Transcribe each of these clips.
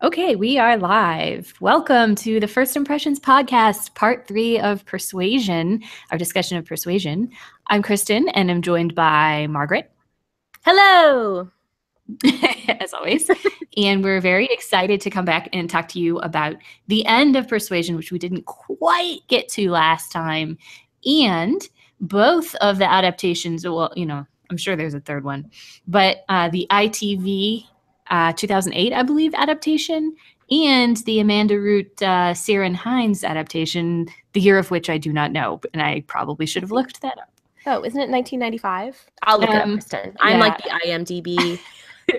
Okay, we are live. Welcome to the First Impressions podcast, part three of Persuasion, our discussion of persuasion. I'm Kristen and I'm joined by Margaret. Hello. As always. and we're very excited to come back and talk to you about the end of Persuasion, which we didn't quite get to last time, and both of the adaptations. Well, you know, I'm sure there's a third one, but uh, the ITV uh, 2008, I believe, adaptation, and the Amanda Root uh, Ciarán Hinds adaptation, the year of which I do not know, and I probably should have looked that up. Oh, isn't it 1995? I'll look um, it up, um, Kristen. I'm yeah. like the IMDb.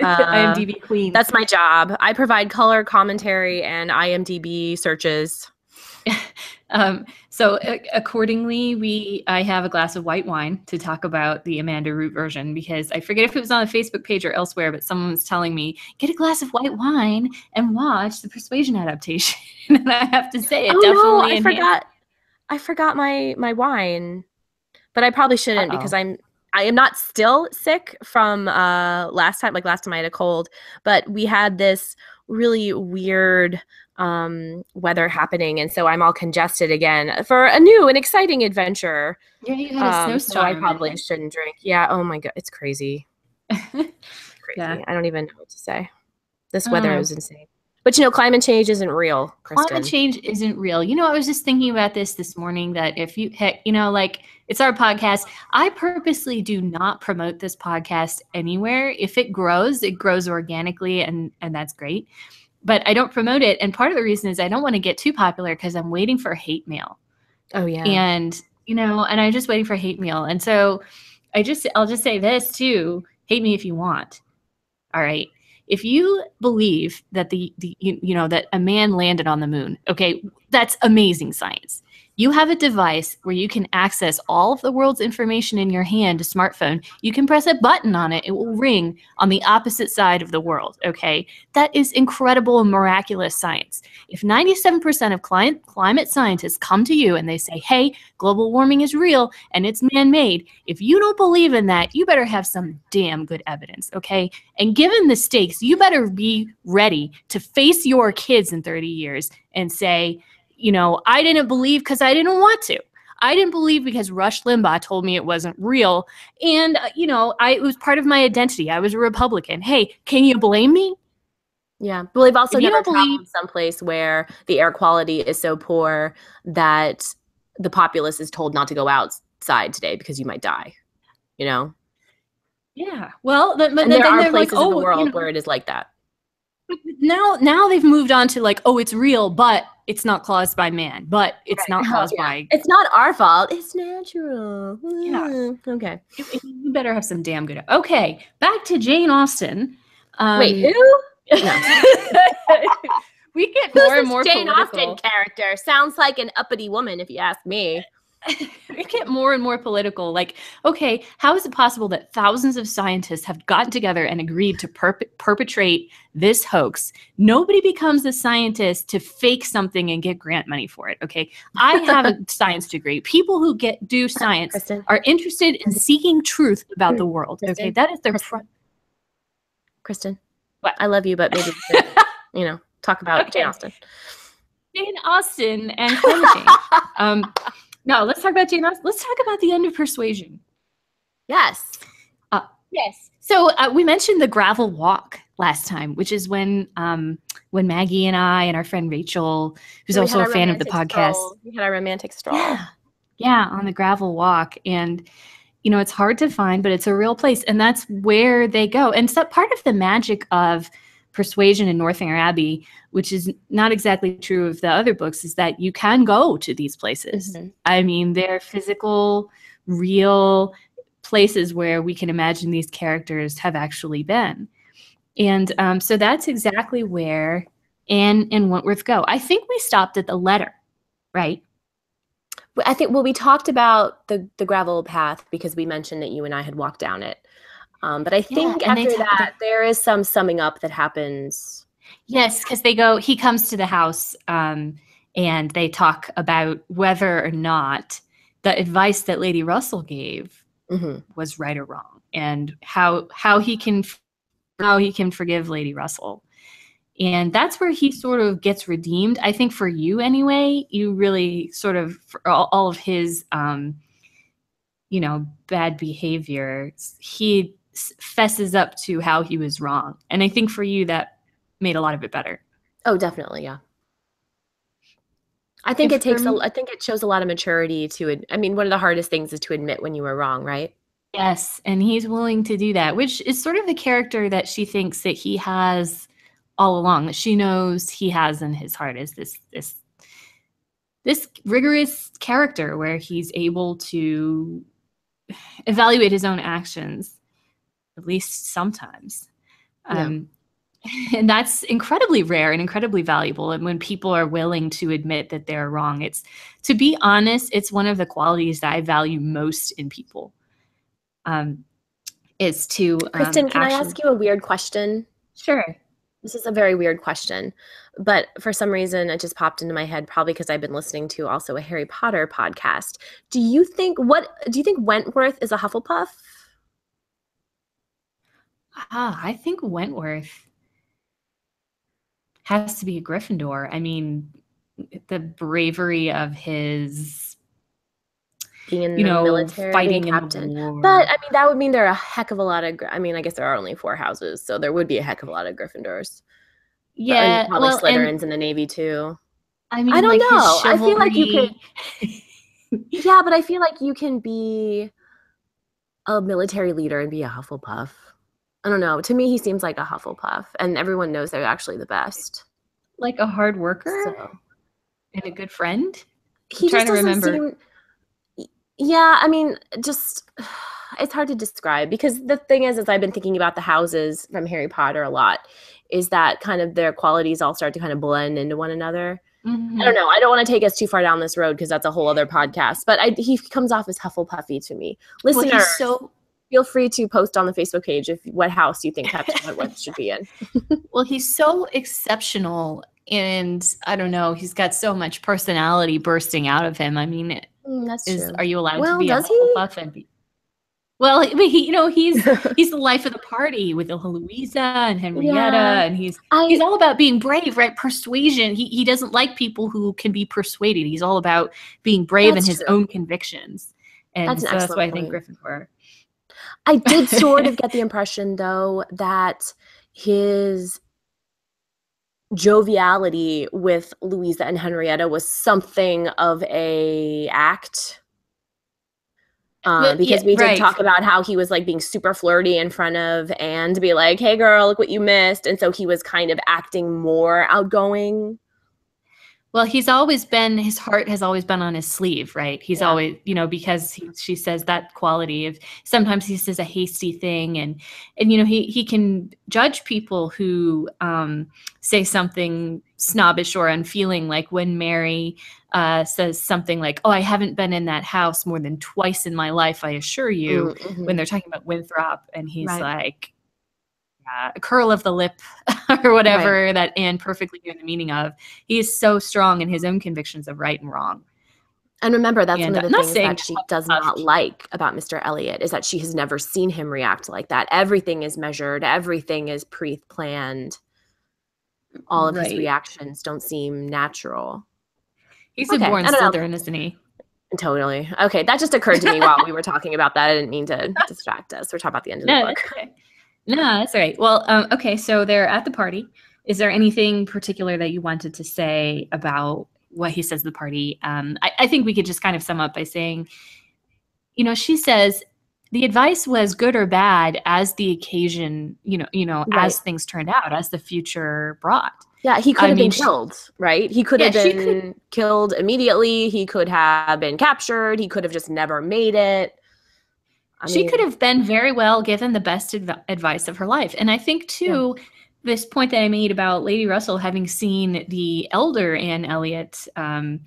Uh, IMDb queen. That's my job. I provide color commentary and IMDb searches. um, so accordingly, we I have a glass of white wine to talk about the Amanda Root version because I forget if it was on the Facebook page or elsewhere, but someone was telling me get a glass of white wine and watch the Persuasion adaptation, and I have to say it oh, definitely. No, I forgot. I forgot my my wine, but I probably shouldn't Uh-oh. because I'm I am not still sick from uh last time. Like last time I had a cold, but we had this really weird um, weather happening, and so I'm all congested again for a new and exciting adventure. Yeah, you had a um, snowstorm. So I probably shouldn't drink. Yeah. Oh my god, it's crazy. crazy. Yeah. I don't even know what to say. This weather uh, is insane. But you know, climate change isn't real. Kristen. Climate change isn't real. You know, I was just thinking about this this morning that if you, heck, you know, like it's our podcast. I purposely do not promote this podcast anywhere. If it grows, it grows organically, and and that's great but I don't promote it. And part of the reason is I don't want to get too popular because I'm waiting for hate mail. Oh yeah. And you know, and I'm just waiting for hate mail. And so I just I'll just say this too. Hate me if you want. All right. If you believe that the, the you, you know that a man landed on the moon, okay, that's amazing science. You have a device where you can access all of the world's information in your hand, a smartphone. You can press a button on it, it will ring on the opposite side of the world. Okay. That is incredible and miraculous science. If 97% of client, climate scientists come to you and they say, hey, global warming is real and it's man made, if you don't believe in that, you better have some damn good evidence. Okay. And given the stakes, you better be ready to face your kids in 30 years and say, you know, I didn't believe because I didn't want to. I didn't believe because Rush Limbaugh told me it wasn't real. And, uh, you know, I, it was part of my identity. I was a Republican. Hey, can you blame me? Yeah. But we've also if never traveled someplace where the air quality is so poor that the populace is told not to go outside today because you might die, you know? Yeah. Well, but, but there are places like, oh, in the oh, world you know, where it is like that. Now, now they've moved on to like, oh, it's real, but it's not caused by man, but it's right. not caused oh, yeah. by. It's not our fault. It's natural. Yeah. Okay. You, better have some damn good. Okay, back to Jane Austen. Um, Wait, who? No. we get more and more Jane political. Austen character sounds like an uppity woman, if you ask me. we get more and more political. Like, okay, how is it possible that thousands of scientists have gotten together and agreed to perp- perpetrate this hoax? Nobody becomes a scientist to fake something and get grant money for it. Okay, I have a science degree. People who get do science Kristen. are interested in seeking truth about the world. Kristen. Okay, that is their. Kristen. Kristen, what? I love you, but maybe you know talk about okay. Jane Austen. Jane Austen and climate change. um, no, let's talk about Jane Austen. Let's talk about the end of Persuasion. Yes. Uh, yes. So uh, we mentioned the gravel walk last time, which is when um, when Maggie and I and our friend Rachel, who's so also a fan of the podcast, stroll. we had our romantic stroll. Yeah, yeah, on the gravel walk, and you know it's hard to find, but it's a real place, and that's where they go. And so part of the magic of persuasion in Northanger Abbey, which is not exactly true of the other books, is that you can go to these places. Mm-hmm. I mean, they're physical, real places where we can imagine these characters have actually been. And um, so that's exactly where Anne and Wentworth go. I think we stopped at the letter, right? I think well, we talked about the the gravel path because we mentioned that you and I had walked down it. Um, but I think yeah, after that, there is some summing up that happens. Yes, because they go, he comes to the house um, and they talk about whether or not the advice that Lady Russell gave mm-hmm. was right or wrong and how how he can how he can forgive Lady Russell. and that's where he sort of gets redeemed i think for you anyway you really sort of all, all, of his um you know bad behavior he fesses up to how he was wrong. And i think for you that made a lot of it better. Oh definitely yeah. I think if it takes a, i think it shows a lot of maturity to i mean one of the hardest things is to admit when you were wrong right? Yes and he's willing to do that which is sort of the character that she thinks that he has all along. That she knows he has in his heart is this this this rigorous character where he's able to evaluate his own actions at least sometimes yeah. um, and that's incredibly rare and incredibly valuable and when people are willing to admit that they're wrong it's to be honest it's one of the qualities that i value most in people um, is to um, kristen can actually... i ask you a weird question sure this is a very weird question, but for some reason it just popped into my head, probably because I've been listening to also a Harry Potter podcast. Do you think what do you think Wentworth is a Hufflepuff? Ah, I think Wentworth has to be a Gryffindor. I mean, the bravery of his being in you the know, military, fighting captain. But I mean, that would mean there are a heck of a lot of. I mean, I guess there are only four houses, so there would be a heck of a lot of Gryffindors. Yeah, probably well, Slytherins in the Navy too. I mean, I don't like know. I feel like you could. yeah, but I feel like you can be a military leader and be a Hufflepuff. I don't know. To me, he seems like a Hufflepuff, and everyone knows they're actually the best. Like a hard worker so. and a good friend. He I'm just doesn't remember. seem yeah, I mean, just it's hard to describe because the thing is, is I've been thinking about the houses from Harry Potter a lot. Is that kind of their qualities all start to kind of blend into one another? Mm-hmm. I don't know. I don't want to take us too far down this road because that's a whole other podcast. But I, he comes off as Hufflepuffy to me. Listeners, well, so feel free to post on the Facebook page if what house you think Captain Wentworth should be in. well, he's so exceptional, and I don't know. He's got so much personality bursting out of him. I mean, Mm, that's is, true. Are you allowed well, to be a Hufflepuff and be? Well, I mean, he, you know, he's he's the life of the party with Louisa and Henrietta, yeah, and he's I, he's all about being brave, right? Persuasion. He he doesn't like people who can be persuaded. He's all about being brave in his true. own convictions, and that's, so that's why I think Gryffindor. I did sort of get the impression, though, that his joviality with Louisa and Henrietta was something of a act. Um, because yeah, we did right. talk about how he was like being super flirty in front of Anne to be like, "Hey, girl, look what you missed," and so he was kind of acting more outgoing. Well, he's always been his heart has always been on his sleeve, right? He's yeah. always, you know, because he, she says that quality of sometimes he says a hasty thing, and and you know he he can judge people who um, say something snobbish or unfeeling, like when Mary uh, says something like, "Oh, I haven't been in that house more than twice in my life, I assure you," mm-hmm. when they're talking about Winthrop, and he's right. like, uh, a curl of the lip or whatever right. that Anne perfectly knew the meaning of. He is so strong in his own convictions of right and wrong. And remember, that's and one of the things that she does not like about Mr. Elliot is that she has never seen him react like that. Everything is measured, everything is pre-planned. All of right. his reactions don't seem natural. He's okay. a born Slytherin, isn't he? Totally. Okay, that just occurred to me while we were talking about that. I didn't mean to distract us. We're talking about the end of the no, book. Okay. No, that's all right. Well, um, okay, so they're at the party. Is there anything particular that you wanted to say about what he says at the party? Um, I, I think we could just kind of sum up by saying, you know, she says the advice was good or bad as the occasion, you know, you know, right. as things turned out, as the future brought. Yeah, he could have been killed, right? He could yeah, have been could, killed immediately. He could have been captured. He could have just never made it. I she mean, could have been very well given the best adv- advice of her life. And I think, too, yeah. this point that I made about Lady Russell having seen the elder Anne Elliot. Um,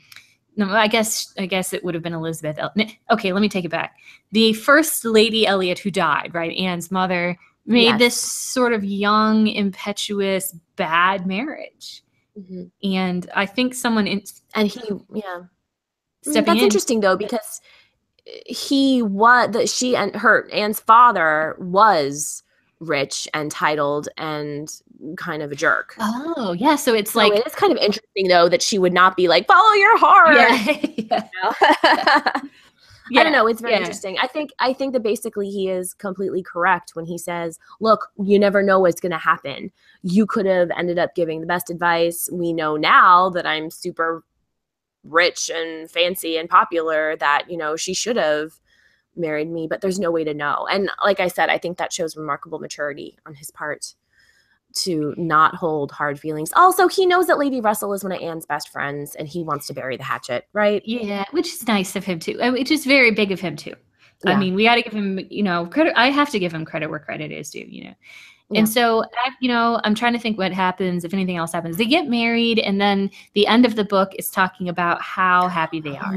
no, I guess I guess it would have been Elizabeth. El- okay, let me take it back. The first Lady Elliot who died, right? Anne's mother made yes. this sort of young, impetuous, bad marriage. Mm-hmm. And I think someone in and he, yeah, stepping that's in, interesting though because he was that she and her Anne's father was rich and titled and kind of a jerk. Oh, yeah. So it's So like, it is kind of interesting though that she would not be like, follow your heart. yeah, yeah, I yeah, don't know. It's very yeah. interesting. I think I think that basically he is completely correct when he says, "Look, you never know what's going to happen. You could have ended up giving the best advice. We know now that I'm super rich and fancy and popular that you know she should have married me, but there's no way to know." And like I said, I think that shows remarkable maturity on his part to not hold hard feelings. Also, he knows that Lady Russell is one of Anne's best friends, and he wants to bury the hatchet, right? Yeah, which is nice of him too. uh, Which is very big of him too. I mean, we got to give him, you know, credit. I have to give him credit where credit is due, you know. Yeah. And so, you know, I'm trying to think what happens if anything else happens. They get married, and then the end of the book is talking about how happy they are.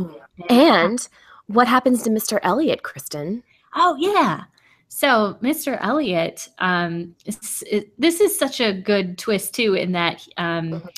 And what happens to Mr. Elliot, Kristen? Oh yeah. So Mr. Elliot, um, it- this is such a good twist too, in that um, Mhm.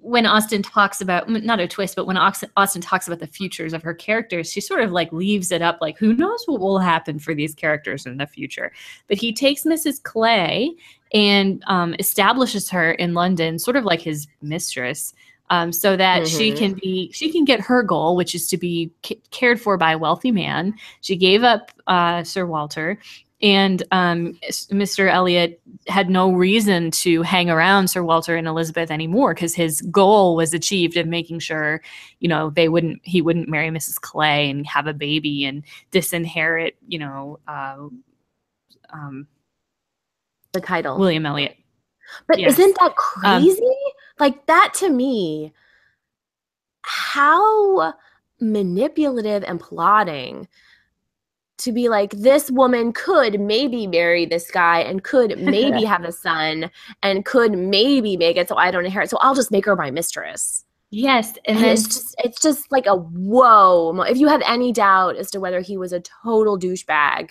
When Austen talks about not a twist, but when Austen, talks about the futures of her characters, she sort of like leaves it up, like who knows what will happen for these characters in the future. But he takes Mrs. Clay and um, establishes her in London, sort of like his mistress. Um, so that she Mhm. can be, she can get her goal, which is to be ca- cared for by a wealthy man. She gave up uh, Sir Walter, and um, Mr. Elliot had no reason to hang around Sir Walter and Elizabeth anymore because his goal was achieved of making sure, you know, they wouldn't, he wouldn't marry Mrs. Clay and have a baby and disinherit, you know, uh, um, The title. William Elliot. but yes. isn't that Um, crazy? like that to me, how manipulative and plotting to be like this woman could maybe marry this guy and could maybe have a son and could maybe make it so I don't inherit. So I'll just make her my mistress. Yes, and And it's just it's just like a whoa. If you have any doubt as to whether he was a total douchebag.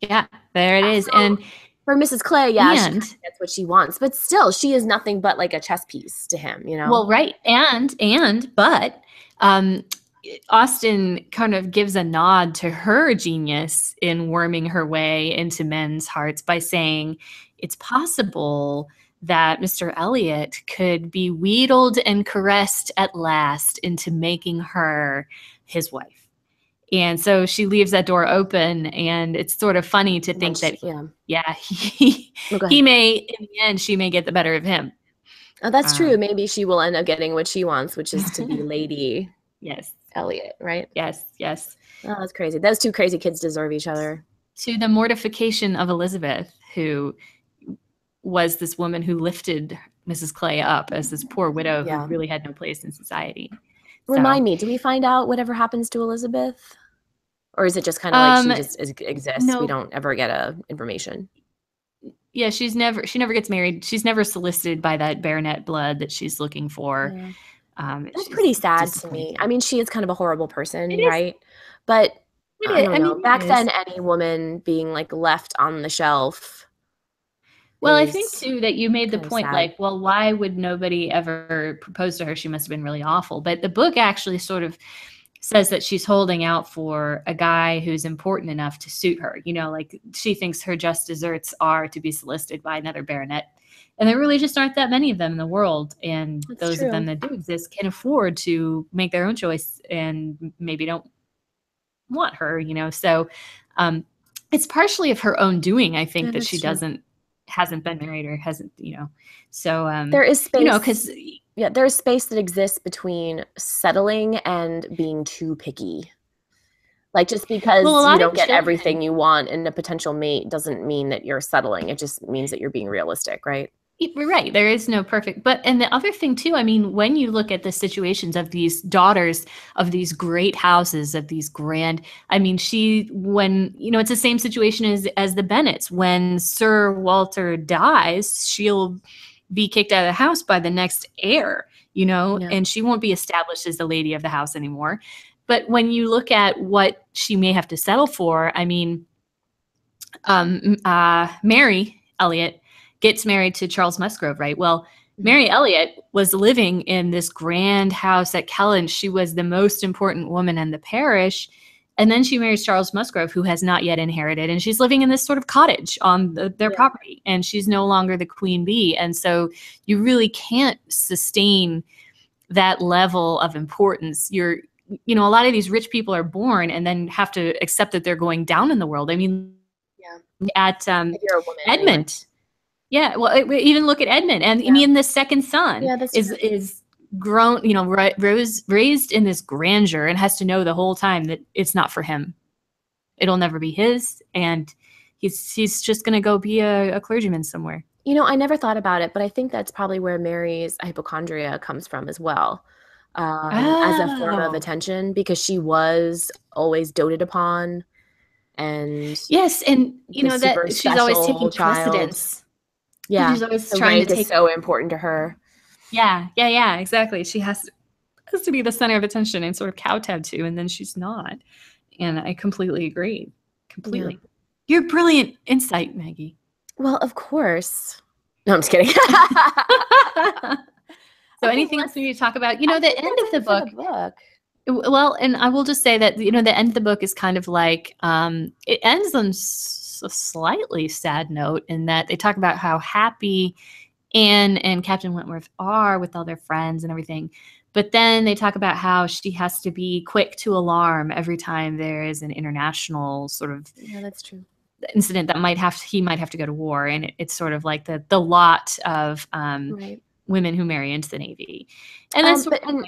yeah, there it is, and For Mrs. Clay, yeah, and gets what she wants, but still, she is nothing but like a chess piece to him, you know. Well, right. And and but um Austen kind of gives a nod to her genius in worming her way into men's hearts by saying it's possible that Mr. Elliot could be wheedled and caressed at last into making her his wife. And so she leaves that door open and it's sort of funny to think that yeah. yeah, he, Oh, he may in the end she may get the better of him. Oh, that's um, true. Maybe she will end up getting what she wants, which is to be Lady Yes. Elliot, right? Yes, yes. Oh, that's crazy. Those two crazy kids deserve each other. to the mortification of Elizabeth, who was this woman who lifted Mrs. Clay up as this poor widow Yeah. who really had no place in society. So- Remind me, do we find out whatever happens to Elizabeth? Or is it just kind of like Um, she just is, exists? no. We don't ever get a information. Yeah, she's never she never gets married. She's never solicited by that baronet blood that she's looking for. Yeah. Um, That's pretty sad to me. I mean, she is kind of a horrible person, It is. right? But It I I mean, Back is. then, any woman being like left on the shelf. Well, I think too that you made the point sad. like, well, why would nobody ever propose to her? She must have been really awful. But the book actually sort of says that she's holding out for a guy who's important enough to suit her. You know, like she thinks her just desserts are to be solicited by another baronet. And there really just aren't that many of them in the world. And That's those of them that do exist can afford to make their own choice and maybe don't want her, you know. So um it's partially of her own doing, I think, Yeah, that she true. doesn't hasn't been married or hasn't, you know. So um There is space. you know, because yeah, there's space that exists between settling and being too picky. Like just because Well, you don't get children- everything you want in a potential mate doesn't mean that you're settling. It just means that you're being realistic, right? Right. There is no perfect. But, and the other thing too, I mean, when you look at the situations of these daughters of these great houses, of these grand, I mean, she, when, you know, it's the same situation as, as the Bennets. When Sir Walter dies, she'll be kicked out of the house by the next heir, you know, Yeah. and she won't be established as the lady of the house anymore. But when you look at what she may have to settle for, I mean, um, uh, Mary Elliot gets married to Charles Musgrove, right? Well, Mary Elliot was living in this grand house at Kellynch. She was the most important woman in the parish. And then she marries Charles Musgrove, who has not yet inherited, and she's living in this sort of cottage on the, their yeah. property, and she's no longer the queen bee. And so you really can't sustain that level of importance. You're, you know, a lot of these rich people are born and then have to accept that they're going down in the world. I mean, yeah. at um, Edmund. Anyway. Yeah, well, even look at Edmund, and yeah. I mean, the second son yeah, is true. is grown, you know, rose, raised in this grandeur and has to know the whole time that it's not for him. It'll never be his. And he's, he's just going to go be a, a clergyman somewhere. You know, I never thought about it, but I think that's probably where Mary's hypochondria comes from as well. Um, oh. As a form of oh. attention, because she was always doted upon, and yes, and you know that she's always taking child. precedence. Yeah, she's always the trying to take so important to her. Yeah, yeah, yeah, exactly. She has to, has to be the center of attention and sort of kowtowed to, and then she's not. And I completely agree. Completely. Yeah. Your brilliant insight, Maggie. Well, of course. No, I'm just kidding. so, anything else we need to talk about? You know, the end of the book. Book. Well, and I will just say that you know the end of the book is kind of like um, it ends on a slightly sad note in that they talk about how happy Anne and Captain Wentworth are with all their friends and everything. But then they talk about how she has to be quick to alarm every time there is an international sort of yeah, that's true incident that might have he might have to go to war, and it, it's sort of like the the lot of um, right. women who marry into the navy, and that's um, but, and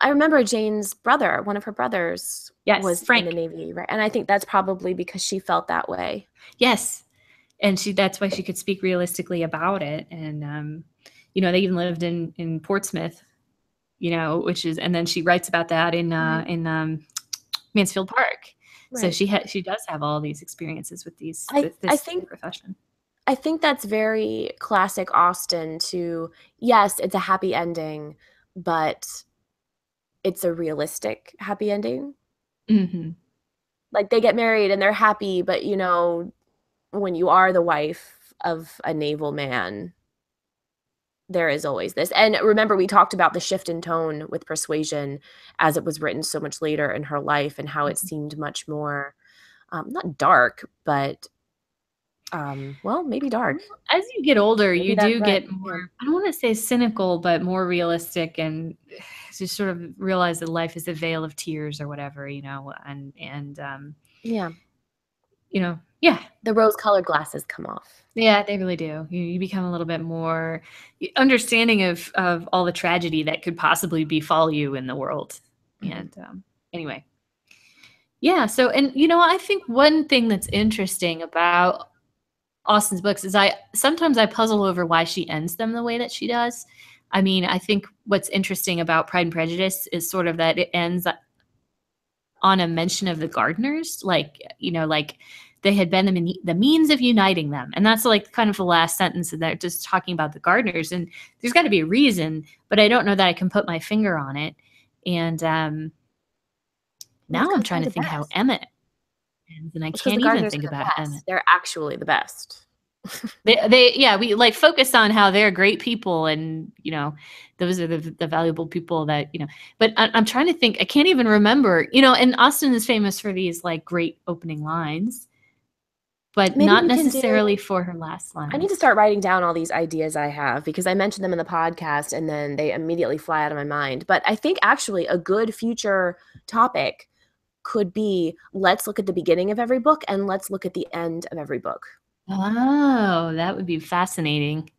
I remember Jane's brother, one of her brothers, yes, was Frank. in the navy, right? And I think that's probably because she felt that way. Yes, and she that's why she could speak realistically about it and um, you know they even lived in in portsmouth you know which is and then she writes about that in uh mm-hmm. in um mansfield park right. so she had she does have all these experiences with these I, with this I think profession i think that's very classic austen to yes it's a happy ending but it's a realistic happy ending mm-hmm. like they get married and they're happy but you know when you are the wife of a naval man, there is always this. And remember, we talked about the shift in tone with persuasion as it was written so much later in her life and how it mm-hmm. seemed much more, um, not dark, but um well maybe dark as you get older maybe you do right. get more i don't want to say cynical but more realistic and just sort of realize that life is a veil of tears or whatever you know and and um yeah you know yeah. The rose colored glasses come off. Yeah, they really do. You, you become a little bit more understanding of, of all the tragedy that could possibly befall you in the world. Mm-hmm. And um, anyway, yeah. So, and you know, I think one thing that's interesting about Austen's books is I sometimes I puzzle over why she ends them the way that she does. I mean, I think what's interesting about Pride and Prejudice is sort of that it ends on a mention of the Gardiners, like you know, like they had been the, the means of uniting them. And that's like kind of the last sentence and they're just talking about the Gardiners. And there's got to be a reason, but I don't know that I can put my finger on it. And um, now I'm trying to think best. how Emma ends, and I can't even think about Emma. They're actually the best. they, they, yeah, we like focus on how they're great people, and you know, those are the, the valuable people that you know. But I, I'm trying to think. I can't even remember. You know, and Austen is famous for these like great opening lines but Maybe not necessarily do, for her last line. I need to start writing down all these ideas I have because I mentioned them in the podcast and then they immediately fly out of my mind. But I think actually a good future topic could be let's look at the beginning of every book and let's look at the end of every book. Oh, that would be fascinating.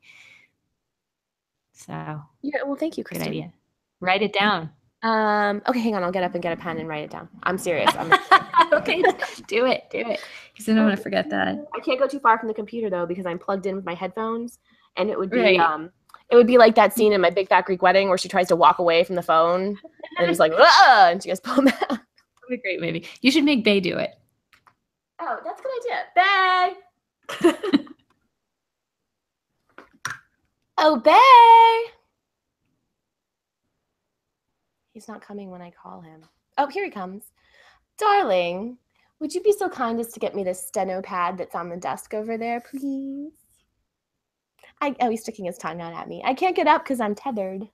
So, yeah, well, thank you, Kristen. Good idea. Write it down. Um, okay, hang on. I'll get up and get a pen and write it down. I'm serious. I'm okay, do it, do it. Because I don't want to forget that. I can't go too far from the computer though because I'm plugged in with my headphones, and it would be right. um, it would be like that scene in my Big Fat Greek Wedding where she tries to walk away from the phone and it's like, and she gets pulled back. Be a great movie. You should make Bay do it. Oh, that's a good idea. Bay. oh, Bay. He's not coming when I call him. Oh, here he comes. Darling, would you be so kind as to get me this steno pad that's on the desk over there, please? I, oh, he's sticking his tongue out at me. I can't get up because I'm tethered.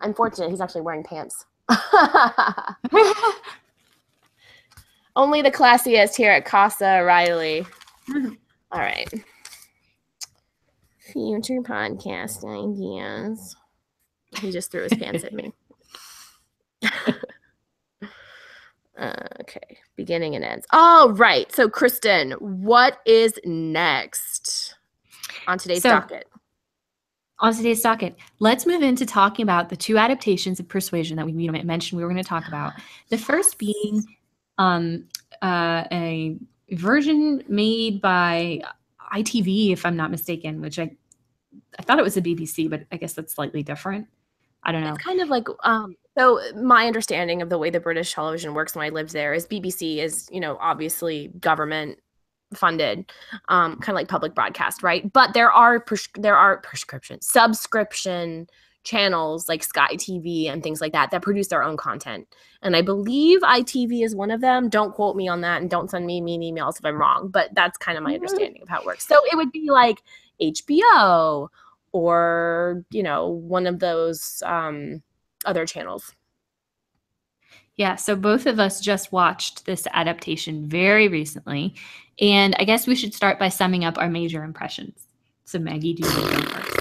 Unfortunate, he's actually wearing pants. Only the classiest here at Casa Riley. All right. Future podcast ideas. He just threw his pants at me. Uh, okay, beginning and ends. All right. So, Kristen, what is next on today's so, docket? On today's docket, let's move into talking about the two adaptations of Persuasion that we mentioned we were going to talk about. The first being um, uh, a version made by ITV, if I'm not mistaken, which I I thought it was a BBC, but I guess that's slightly different. I don't know. It's kind of like um so my understanding of the way the British television works when I lived there is BBC is, you know, obviously government funded, um, kind of like public broadcast, right? But there are pres- there are prescription subscription channels like Sky TV and things like that that produce their own content. And I believe ITV is one of them. Don't quote me on that and don't send me mean emails if I'm wrong, but that's kind of my mm-hmm. understanding of how it works. So it would be like HBO or, you know, one of those um, other channels. Yeah, so both of us just watched this adaptation very recently. And I guess we should start by summing up our major impressions. So, Maggie, do you go first?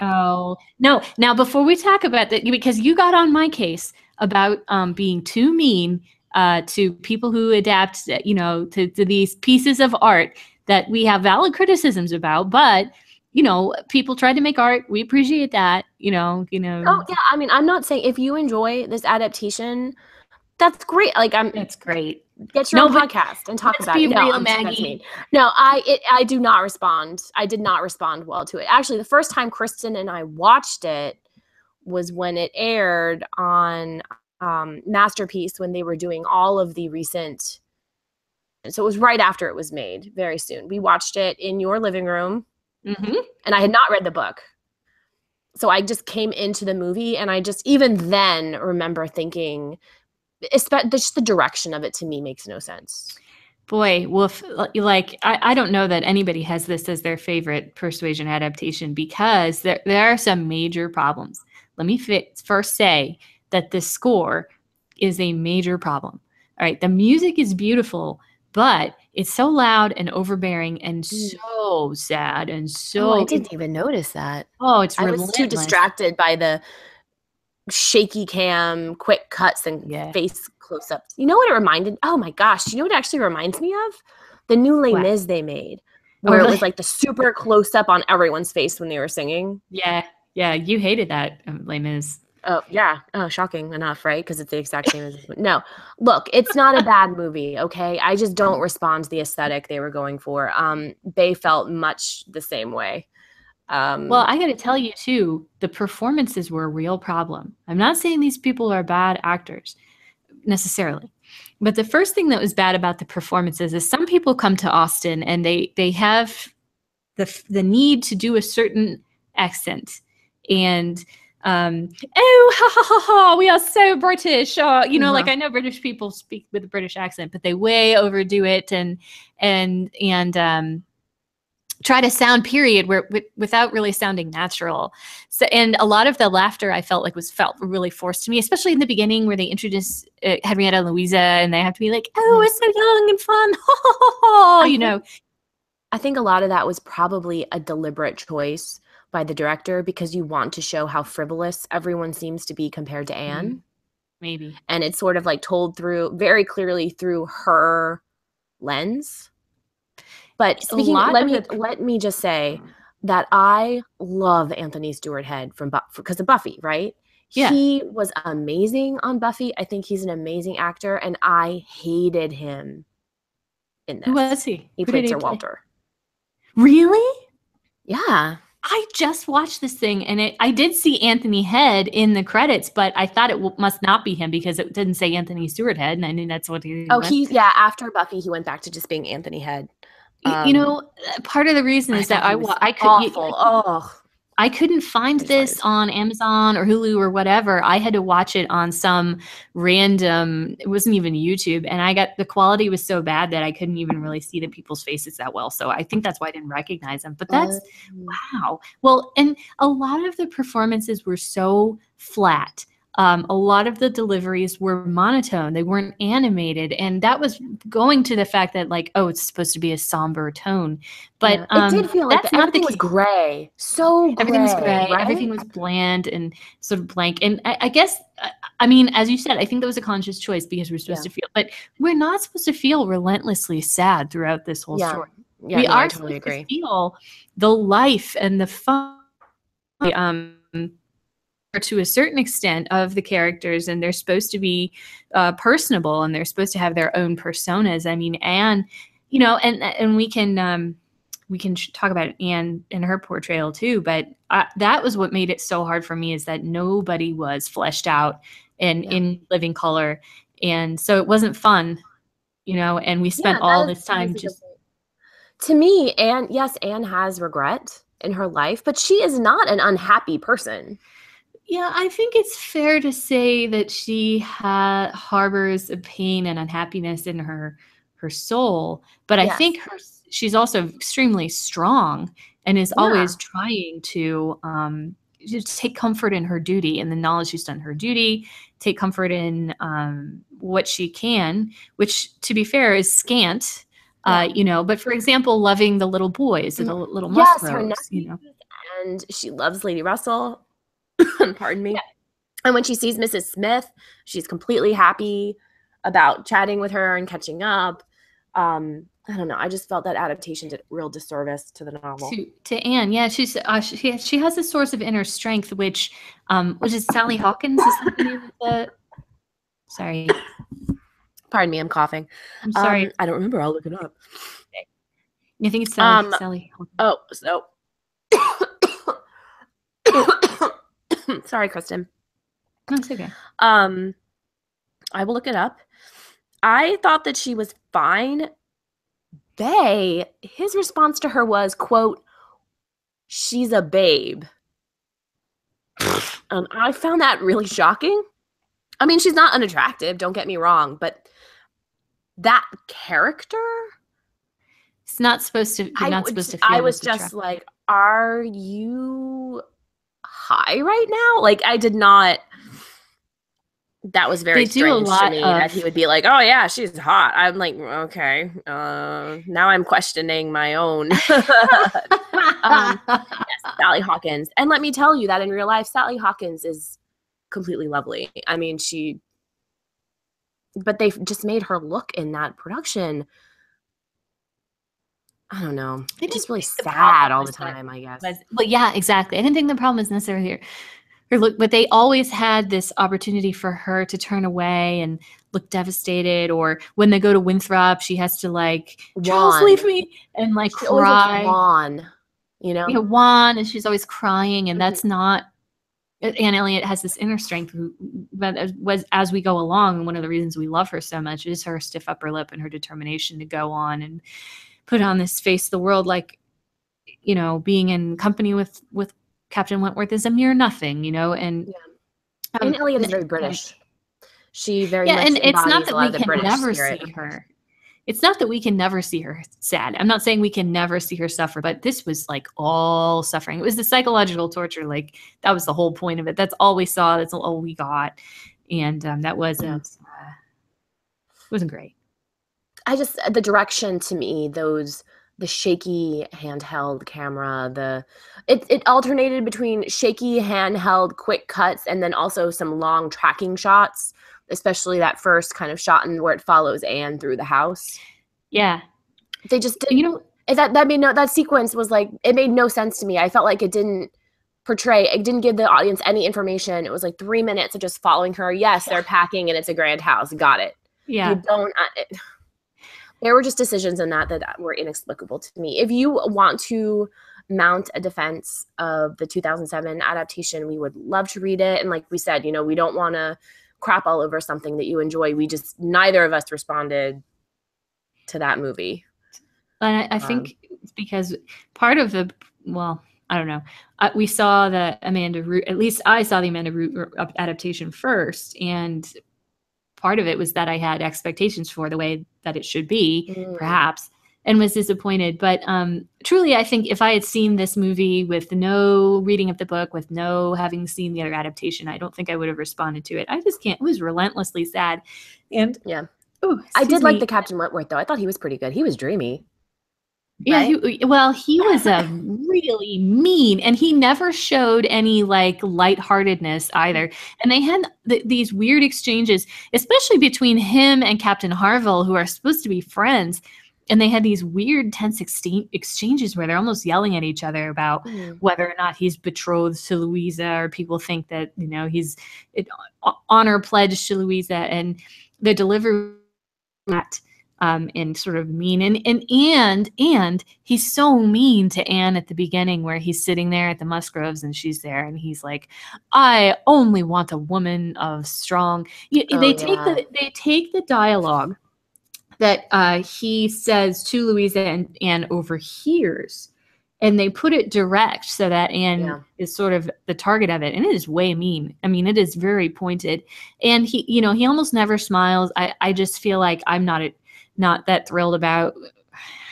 Oh, no. Now, before we talk about that, because you got on my case about um, being too mean uh, to people who adapt, you know, to, to these pieces of art that we have valid criticisms about, but you know, people tried to make art. We appreciate that, you know, you know. Oh yeah, I mean, I'm not saying if you enjoy this adaptation, that's great. Like I'm That's great. Get your no, own podcast and talk about it. No, real, Maggie. No, I it, I do not respond. I did not respond well to it. Actually, the first time Kristen and I watched it was when it aired on um, Masterpiece when they were doing all of the recent so it was right after it was made, very soon. We watched it in your living room Mm-hmm. And I had not read the book. So I just came into the movie and I just, even then, remember thinking, just the direction of it to me makes no sense. Boy, Wolf, like, I, I don't know that anybody has this as their favorite persuasion adaptation because there, there are some major problems. Let me first say that the score is a major problem. All right, the music is beautiful, but it's so loud and overbearing and mm. so sad and so. Oh, I didn't even notice that. Oh, it's I was too distracted by the shaky cam, quick cuts, and yeah. face close ups. You know what it reminded? Oh my gosh! You know what it actually reminds me of? The new Les Mis they made, oh, where oh, really? it was like the super close up on everyone's face when they were singing. Yeah, yeah, you hated that um, Les Mis. Oh yeah, oh, shocking enough, right? Because it's the exact same as no. Look, it's not a bad movie. Okay, I just don't respond to the aesthetic they were going for. Um, they felt much the same way. Um, well, I got to tell you too, the performances were a real problem. I'm not saying these people are bad actors necessarily, but the first thing that was bad about the performances is some people come to Austen and they they have the the need to do a certain accent and um, oh, ha, ha, ha, ha, we are so British. Or, you know, uh-huh. like I know British people speak with a British accent, but they way overdo it and, and, and, um, try to sound period where w- without really sounding natural. So, and a lot of the laughter I felt like was felt really forced to me, especially in the beginning where they introduce uh, Henrietta and Louisa and they have to be like, oh, mm-hmm. it's so young and fun. you know, I think a lot of that was probably a deliberate choice by the director because you want to show how frivolous everyone seems to be compared to Anne. Mm-hmm. Maybe. And it's sort of like told through very clearly through her lens. But speaking, let me it- let me just say mm. that I love Anthony Stewart Head from because of Buffy, right? Yeah. He was amazing on Buffy. I think he's an amazing actor, and I hated him in this. Who was he? He Who played Sir Walter. Really? Yeah. I just watched this thing and it, I did see Anthony Head in the credits, but I thought it w- must not be him because it didn't say Anthony Stewart Head, and I knew that's what he. Oh, he's yeah. After Buffy, he went back to just being Anthony Head. Um, you know, part of the reason is that I I could. Awful. oh, I couldn't find this on Amazon or Hulu or whatever. I had to watch it on some random, it wasn't even YouTube. And I got the quality was so bad that I couldn't even really see the people's faces that well. So I think that's why I didn't recognize them. But that's oh. wow. Well, and a lot of the performances were so flat. Um, a lot of the deliveries were monotone they weren't animated and that was going to the fact that like oh it's supposed to be a somber tone but yeah, um, it did feel like everything was gray so gray, everything was gray right? everything was bland and sort of blank and i, I guess I mean, as you said, I think that was a conscious choice because we're supposed yeah. to feel, but we're not supposed to feel relentlessly sad throughout this whole yeah. story. Yeah, we no, are totally supposed agree. to feel the life and the fun. Um, to a certain extent of the characters and they're supposed to be uh, personable and they're supposed to have their own personas. I mean anne you know and and we can um we can talk about anne and her portrayal too but uh, that was what made it so hard for me is that nobody was fleshed out and yeah. in living color. And so it wasn't fun you know and we spent yeah, all this time just to me anne yes anne has regret in her life but she is not an unhappy person yeah, I think it's fair to say that she ha- harbors a pain and unhappiness in her her soul, but yes. I think her she's also extremely strong and is yeah. always trying to um, just take comfort in her duty and the knowledge she's done her duty, take comfort in um, what she can, which to be fair is scant. Uh, you know, but for example, loving the little boys and the mm, little yes, her you know, and she loves Lady Russell Pardon me. Yeah. And when she sees Mrs. Smith, she's completely happy about chatting with her and catching up. Um, I don't know. I just felt that adaptation did real disservice to the novel. To, to Anne, yeah, she's uh, she she has a source of inner strength, which um, which is Sally Hawkins. Is that the, sorry, pardon me, I'm coughing. I'm sorry. Um, I don't remember. I'll look it up. I think it's Sally. Um, Sally. Hawkins. Oh, so Sorry, Kristen. That's okay. Um, I will look it up. I thought that she was fine. They, his response to her was, quote, she's a babe. and I found that really shocking. I mean, she's not unattractive, don't get me wrong, but that character it's not supposed to you're not supposed to I was just like, are you high right now. Like I did not. That was very strange to me of, that he would be like, "Oh yeah, she's hot." I'm like, okay. Uh, now I'm questioning my own. um, yes, Sally Hawkins, and let me tell you that in real life, Sally Hawkins is completely lovely. I mean, she. But they just made her look in that production I don't know. It's just really sad all the time, I guess. Was, but yeah, exactly. I didn't think the problem was necessarily here. Or look, but they always had this opportunity for her to turn away and look devastated. Or when they go to Winthrop, she has to like, Charles, leave me, and like she cry. Juan, you know, yeah, Juan, and she's always crying, and mm-hmm. that's not. Anne Elliot has this inner strength, but was as we go along, and one of the reasons we love her so much is her stiff upper lip and her determination to go on and put on this face of the world like you know being in company with with captain wentworth is a mere nothing you know and yeah. um, and elliot is very british. she very yeah and it's not that we can never spirit. see her. It's not that we can never see her sad. I'm not saying we can never see her suffer but this was like all suffering. It was the psychological torture like that was the whole point of it. That's all we saw. That's all we got. And um, that wasn't uh, wasn't great I just the direction to me, those the shaky handheld camera, the it it alternated between shaky handheld quick cuts and then also some long tracking shots, especially that first kind of shot and where it follows Anne through the house. Yeah. They just did, you know that that made no that sequence was like it made no sense to me. I felt like it didn't portray it didn't give the audience any information. It was like 3 minutes of just following her. Yes, they're packing and it's a grand house. Got it. Yeah. You don't uh, it, there were just decisions in that that were inexplicable to me. If you want to mount a defense of the 2007 adaptation, we would love to read it. And like we said, you know, we don't want to crap all over something that you enjoy. We just neither of us responded to that movie. And I, I think um, it's because part of the well, I don't know. Uh, we saw the Amanda Root. At least I saw the Amanda Root adaptation first, and part of it was that I had expectations for the way that it should be, mm. perhaps. and was disappointed. But um, truly, I think if I had seen this movie with no reading of the book, with no having seen the other adaptation, I don't think I would have responded to it. I just can't. It was relentlessly sad, and yeah. Ooh, I did me. like the Captain Wentworth though. I thought he was pretty good. He was dreamy. Yeah, right? he, well, he was a really mean, and he never showed any like lightheartedness either. And they had th- these weird exchanges, especially between him and Captain Harville, who are supposed to be friends. And they had these weird, tense exchanges where they're almost yelling at each other about mm. whether or not he's betrothed to Louisa, or people think that you know he's it, honor pledged to Louisa, and the delivery that um, and sort of mean and and and and he's so mean to Anne at the beginning where he's sitting there at the Musgroves and she's there and he's like, I only want a woman of strong. Oh, they take yeah. the they take the dialogue that uh, he says to Louisa and Anne overhears and they put it direct so that Anne yeah. is sort of the target of it. And it is way mean. I mean, it is very pointed. And he, you know, he almost never smiles. I, I just feel like I'm not a, not that thrilled about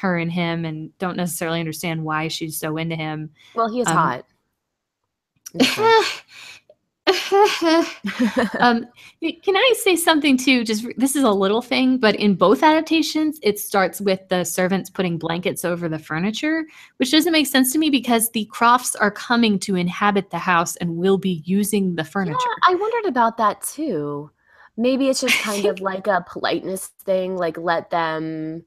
her and him and don't necessarily understand why she's so into him. Well, he is um, hot. um, can I say something too? Just this is a little thing, but in both adaptations, it starts with the servants putting blankets over the furniture, which doesn't make sense to me because the Crofts are coming to inhabit the house and will be using the furniture. Yeah, I wondered about that too. Maybe it's just kind of like a politeness thing, like let them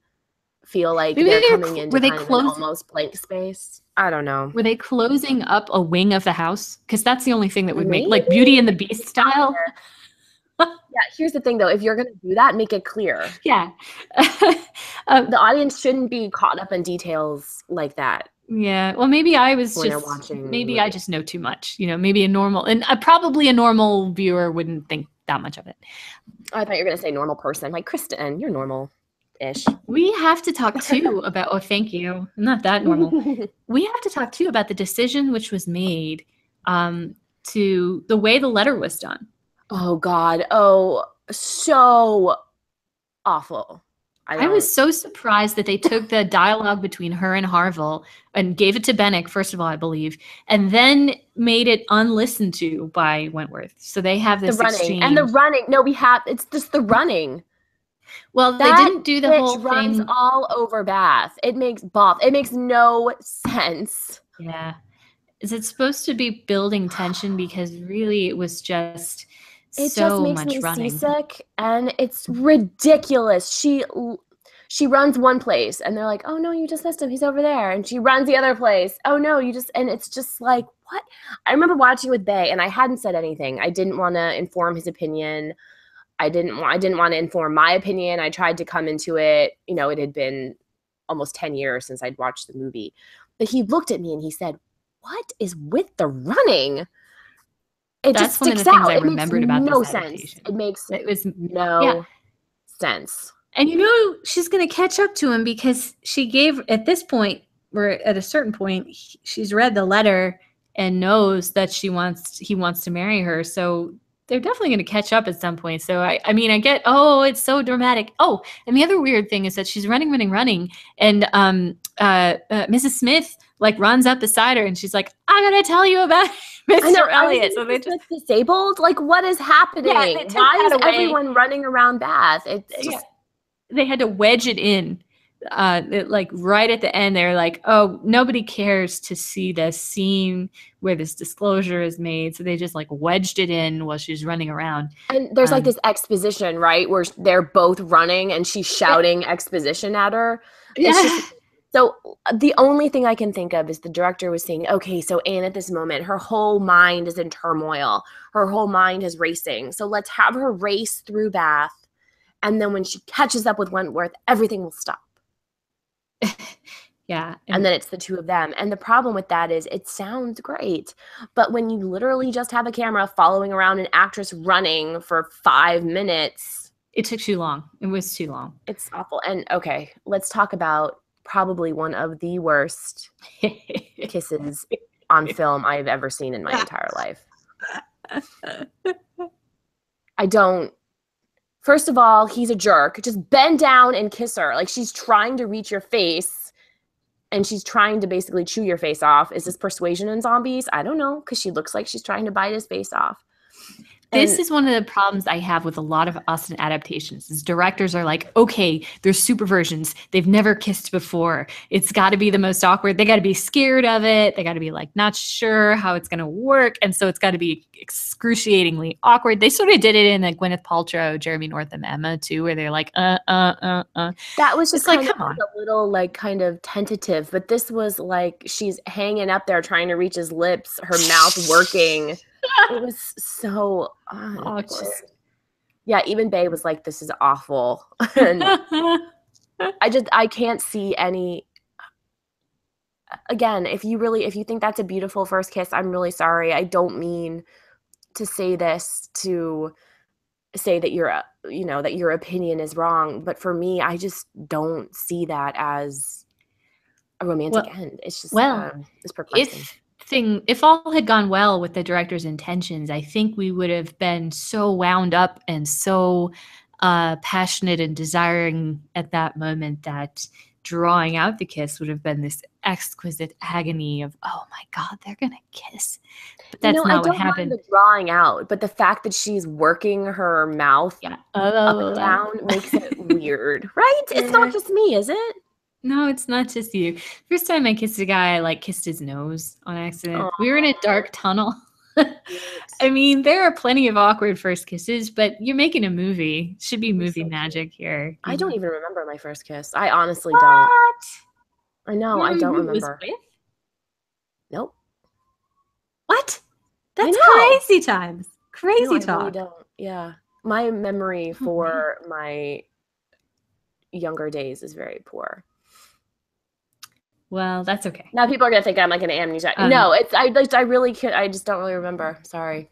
feel like Maybe they're, they're coming into were they close- almost blank space. I don't know. Were they closing up a wing of the house? Because that's the only thing that would Maybe? make like Beauty and the Beast style. yeah, here's the thing though. If you're gonna do that, make it clear. Yeah. um, the audience shouldn't be caught up in details like that. Yeah. Well, maybe I was just watching. Maybe I just know too much. You know, maybe a normal and uh, probably a normal viewer wouldn't think that much of it. Oh, I thought you were going to say normal person. Like Kristen, you're normal ish. We have to talk too about, oh, thank you. I'm not that normal. we have to talk too about the decision which was made um, to the way the letter was done. Oh, God. Oh, so awful. I, I, was so surprised that they took the dialogue between her and Harville and gave it to Benwick, first of all, I believe, and then made it unlistened to by Wentworth. So they have this the running exchange. and the running. No, we have it's just the running. Well, that they didn't do the whole runs thing. all over Bath. It makes Bath. It makes no sense. Yeah, is it supposed to be building tension because really it was just it so just makes me running. seasick and it's ridiculous. She she runs one place and they're like oh no you just missed him. He's over there. And she runs the other place. Oh no you just and it's just like what? I remember watching with bay and i hadn't said anything. I didn't want to inform his opinion. I didn't want i didn't want to inform my opinion. I tried to come into it you know it had been almost 10 years since i'd watched the movie. But he looked at me and he said what is with the running it That's just one of the things out. I it remembered about no sense. It makes it was no yeah. sense. And you know she's going to catch up to him because she gave at this point, or at a certain point, she's read the letter and knows that she wants he wants to marry her. So they're definitely going to catch up at some point. So I, I mean, I get, oh, it's so dramatic. Oh, and the other weird thing is that she's running, running, running, and um, uh, uh Mrs. Smith like runs up beside her and she's like, I gotta tell you about Mr. Know, Elliot. So they just disabled. Like, what is happening? Yeah, Why is away. everyone running around Bath? It's just yeah. they had to wedge it in. Uh, it, like right at the end, they're like, "Oh, nobody cares to see the scene where this disclosure is made," so they just like wedged it in while she's running around. And there's um, like this exposition, right, where they're both running and she's shouting exposition at her. Yeah. Just, so uh, the only thing I can think of is the director was saying, okay, so Anne at this moment, her whole mind is in turmoil. Her whole mind is racing. So let's have her race through Bath. And then when she catches up with Wentworth, everything will stop. yeah. And, and then it's the two of them. And the problem with that is it sounds great. But when you literally just have a camera following around an actress running for five minutes, it took too long. It was too long. It's awful. And okay, let's talk about probably one of the worst kisses on film I've ever seen in my entire life. I don't First of all, he's a jerk. Just bend down and kiss her. Like she's trying to reach your face and she's trying to basically chew your face off. Is this persuasion in zombies? I don't know because she looks like she's trying to bite his face off. This is one of the problems I have with a lot of Austen adaptations. Is directors are like, okay, they're super versions. They've never kissed before. It's got to be the most awkward. They got to be scared of it. They got to be like not sure how it's going to work, and so it's got to be excruciatingly awkward. They sort of did it in the Gwyneth Paltrow, Jeremy Northam, Emma too, where they're like, uh, uh, uh, uh. That was just like, come on. a little like kind of tentative, but this was like she's hanging up there trying to reach his lips, her mouth working it was so uh, just, yeah, even Bay was like, "This is awful," and I just I can't see any. Again, if you really if you think that's a beautiful first kiss, I'm really sorry. I don't mean to say this to say that your you know that your opinion is wrong, but for me, I just don't see that as a romantic well, end. It's just well, um, it's perplexing. If if all had gone well with the director's intentions i think we would have been so wound up and so uh, passionate and desiring at that moment that drawing out the kiss would have been this exquisite agony of oh my god they're gonna kiss. But that's you know, not what happened. the drawing out but the fact that she's working her mouth yeah. up and down makes it weird right? It's not just me is it no, it's not just you. First time I kissed a guy, I like kissed his nose on accident. Aww. We were in a dark tunnel. I mean, there are plenty of awkward first kisses, but you're making a movie. Should be movie so magic here. I don't even remember my first kiss. I honestly what? don't. I know, I don't remember. Nope. What? That's crazy times. Crazy no, talk. Really don't. Yeah. My memory oh, for my younger days is very poor. Well, that's okay. Now people are gonna think I'm like an amnesia. Um, no, it's I just I really can't. I just don't really remember. Sorry.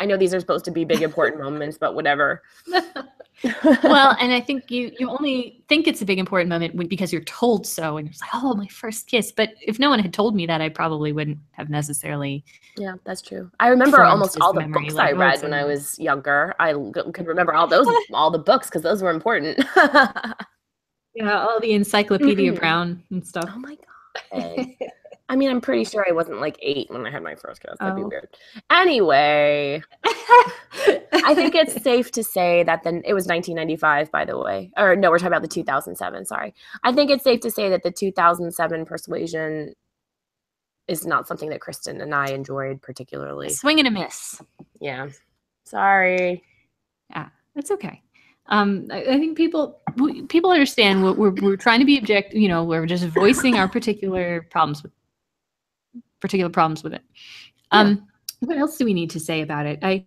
I know these are supposed to be big important moments, but whatever. well, and I think you you only think it's a big important moment because you're told so, and it's like, oh, my first kiss. But if no one had told me that, I probably wouldn't have necessarily. Yeah, that's true. I remember almost all the books like, I read when I was younger. I could remember all those, all the books because those were important. yeah, all the Encyclopedia mm-hmm. Brown and stuff. Oh my god. I mean, I'm pretty sure I wasn't like eight when I had my first kiss. That'd oh. be weird. Anyway, I think it's safe to say that then it was 1995, by the way. Or no, we're talking about the 2007. Sorry. I think it's safe to say that the 2007 Persuasion is not something that Kristen and I enjoyed particularly. A swing and a miss. Yeah. Sorry. Yeah, that's okay um, I, I, think people people understand what we're, we're trying to be objective You know, we're just voicing our particular problems with particular problems with it. Um, yeah. What else do we need to say about it? I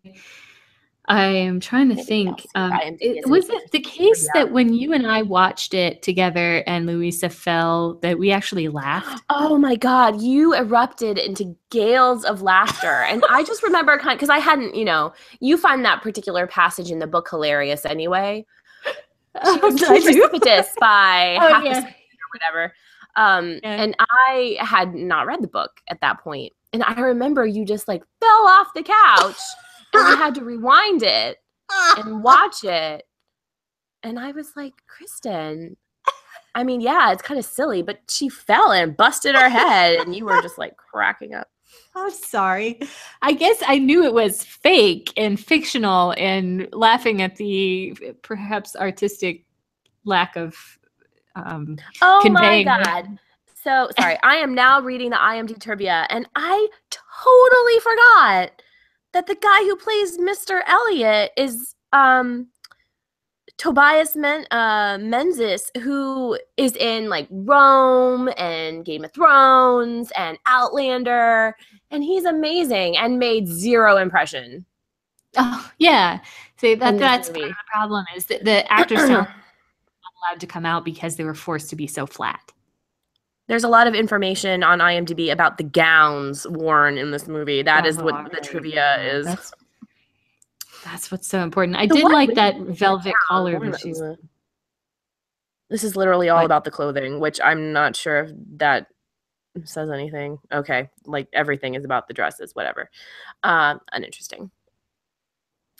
I am trying to think. Um, it, was it the case that when you and I watched it together and Louisa fell, that we actually laughed? Oh my God, you erupted into gales of laughter. and I just remember kind because I hadn't, you know, you find that particular passage in the book hilarious anyway. She was precipitous by oh, half yeah. or whatever. Um, yeah. And I had not read the book at that point. And I remember you just like fell off the couch and I had to rewind it and watch it. And I was like, Kristen, I mean, yeah, it's kind of silly, but she fell and busted her head, and you were just like cracking up. I'm sorry. I guess I knew it was fake and fictional and laughing at the perhaps artistic lack of um Oh conveying. my god. So sorry. I am now reading the IMDb trivia and I totally forgot that the guy who plays Mr. Elliot is um Tobias Men- uh, Menzies, who is in like Rome and Game of Thrones and Outlander, and he's amazing and made zero impression. Oh yeah, see that that's part of the problem is that the actors are not allowed to come out because they were forced to be so flat. There's a lot of information on IMDb about the gowns worn in this movie. That is what the trivia is. That's, that's what's so important. I the did like that velvet collar that she's. This is literally all what? about the clothing, which I'm not sure if that says anything. Okay, like everything is about the dresses, whatever. Um, uninteresting.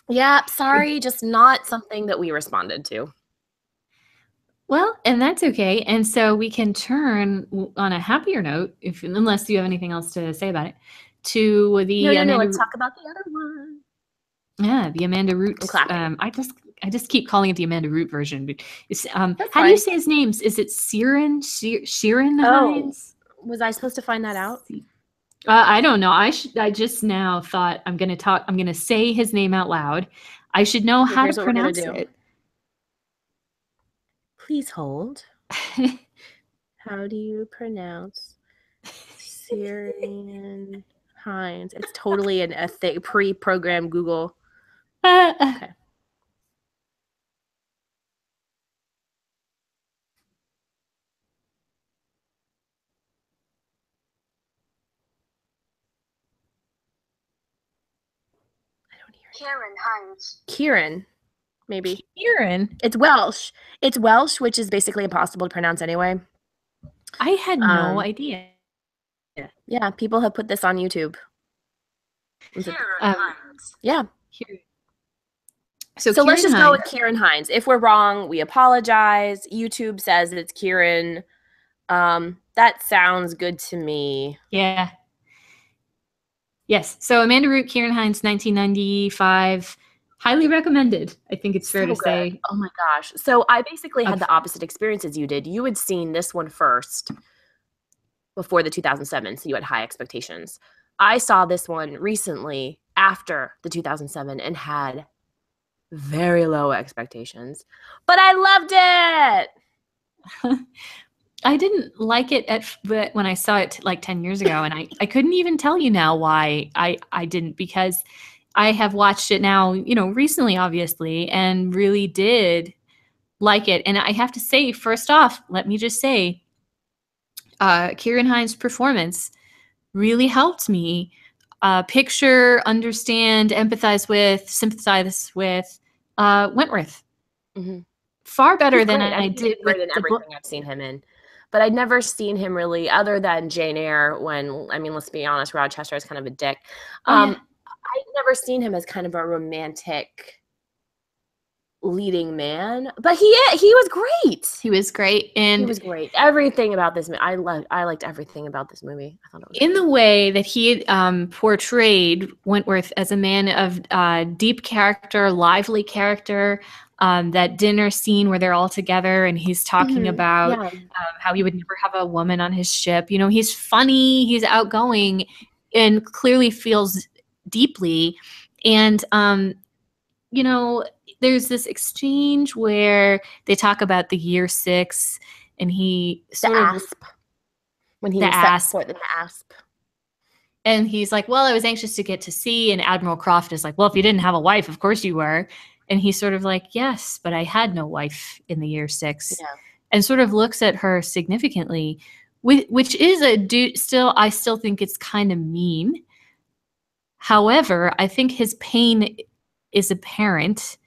Yeah, sorry, just not something that we responded to. Well, and that's okay. And so we can turn on a happier note, if unless you have anything else to say about it, to the no, no, no. Let's talk about the other one. Yeah, the Amanda Root. Um, I just I just keep calling it the Amanda Root version. But it's, um, how do you say his names? Is it Sheeran? Sheer- Sheeran Oh. Hinds? Was I supposed to find that out? Uh, I don't know. I should. I just now thought I'm going to talk. I'm going to say his name out loud. I should know Okay, how to what we're gonna pronounce it. Please hold. How do you pronounce Syrian Hinds? It's totally an a th- pre-programmed Google. I don't hear it. Kieran Hinds. Kieran, maybe. Kieran. It's Welsh. It's Welsh, which is basically impossible to pronounce anyway. I had no Um, idea. Yeah, people have put this on YouTube. Is it- Kieran Um, Hinds. Yeah. Kieran. So, So let's just go with Kieran Hinds. If we're wrong, we apologize. YouTube says it's Kieran. Um, that sounds good to me. Yeah. Yes. So Amanda Root, Kieran Hinds, 1995. Highly recommended. I think it's fair So to good. say. Oh my gosh. So I basically had the opposite experience as you did. You had seen this one first before the 2007, so you had high expectations. I saw this one recently after the 2007 and had very low expectations, but I loved it. I didn't like it at when I saw it like 10 years ago and I, I couldn't even tell you now why I, I didn't because I have watched it now, you know, recently obviously and really did like it. And I have to say, first off, let me just say, uh, Kieran Hinds' performance really helped me uh, picture, understand, empathize with, sympathize with uh, Wentworth. Mhm. Far better He's than great. I, did great in book. everything I've seen him in. But I'd never seen him really, other than Jane Eyre. When I mean, let's be honest, Rochester is kind of a dick. Oh, Um, yeah. I'd never seen him as kind of a romantic leading man, but he he was great. He was great. And He was great. Everything about this movie, I loved. I liked everything about this movie. I thought it was in the way that he um, portrayed Wentworth as a man of uh, deep character, lively character, um, that dinner scene where they're all together and he's talking Mhm. about yeah. um, how he would never have a woman on his ship. You know, he's funny, he's outgoing, and clearly feels deeply. And, um, you know, there's this exchange where they talk about the year six, and he the sort of asp when he The was set asp. for the asp. And he's like, Well, I was anxious to get to sea. And Admiral Croft is like, Well, if you didn't have a wife, of course you were. And he's sort of like, Yes, but I had no wife in the year six. Yeah. And sort of looks at her significantly, which, which is a do still, I still think it's kind of mean. However, I think his pain is apparent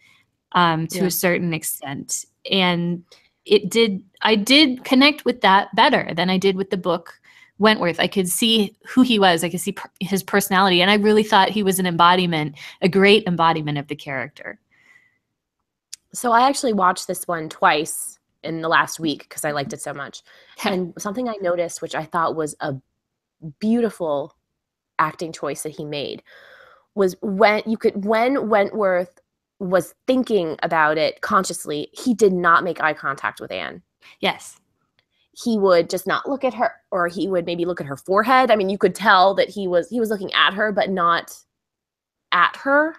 um, to Yeah. a certain extent. And it did, I did connect with that better than I did with the book Wentworth. I could see who he was. I could see per- his personality, and I really thought he was an embodiment, a great embodiment of the character. So I actually watched this one twice in the last week because I liked it so much. And something I noticed, which I thought was a beautiful acting choice that he made, was when you could when Wentworth was thinking about it consciously, he did not make eye contact with Anne. yes, He would just not look at her, or he would maybe look at her forehead. I mean, you could tell that he was he was looking at her, but not at her.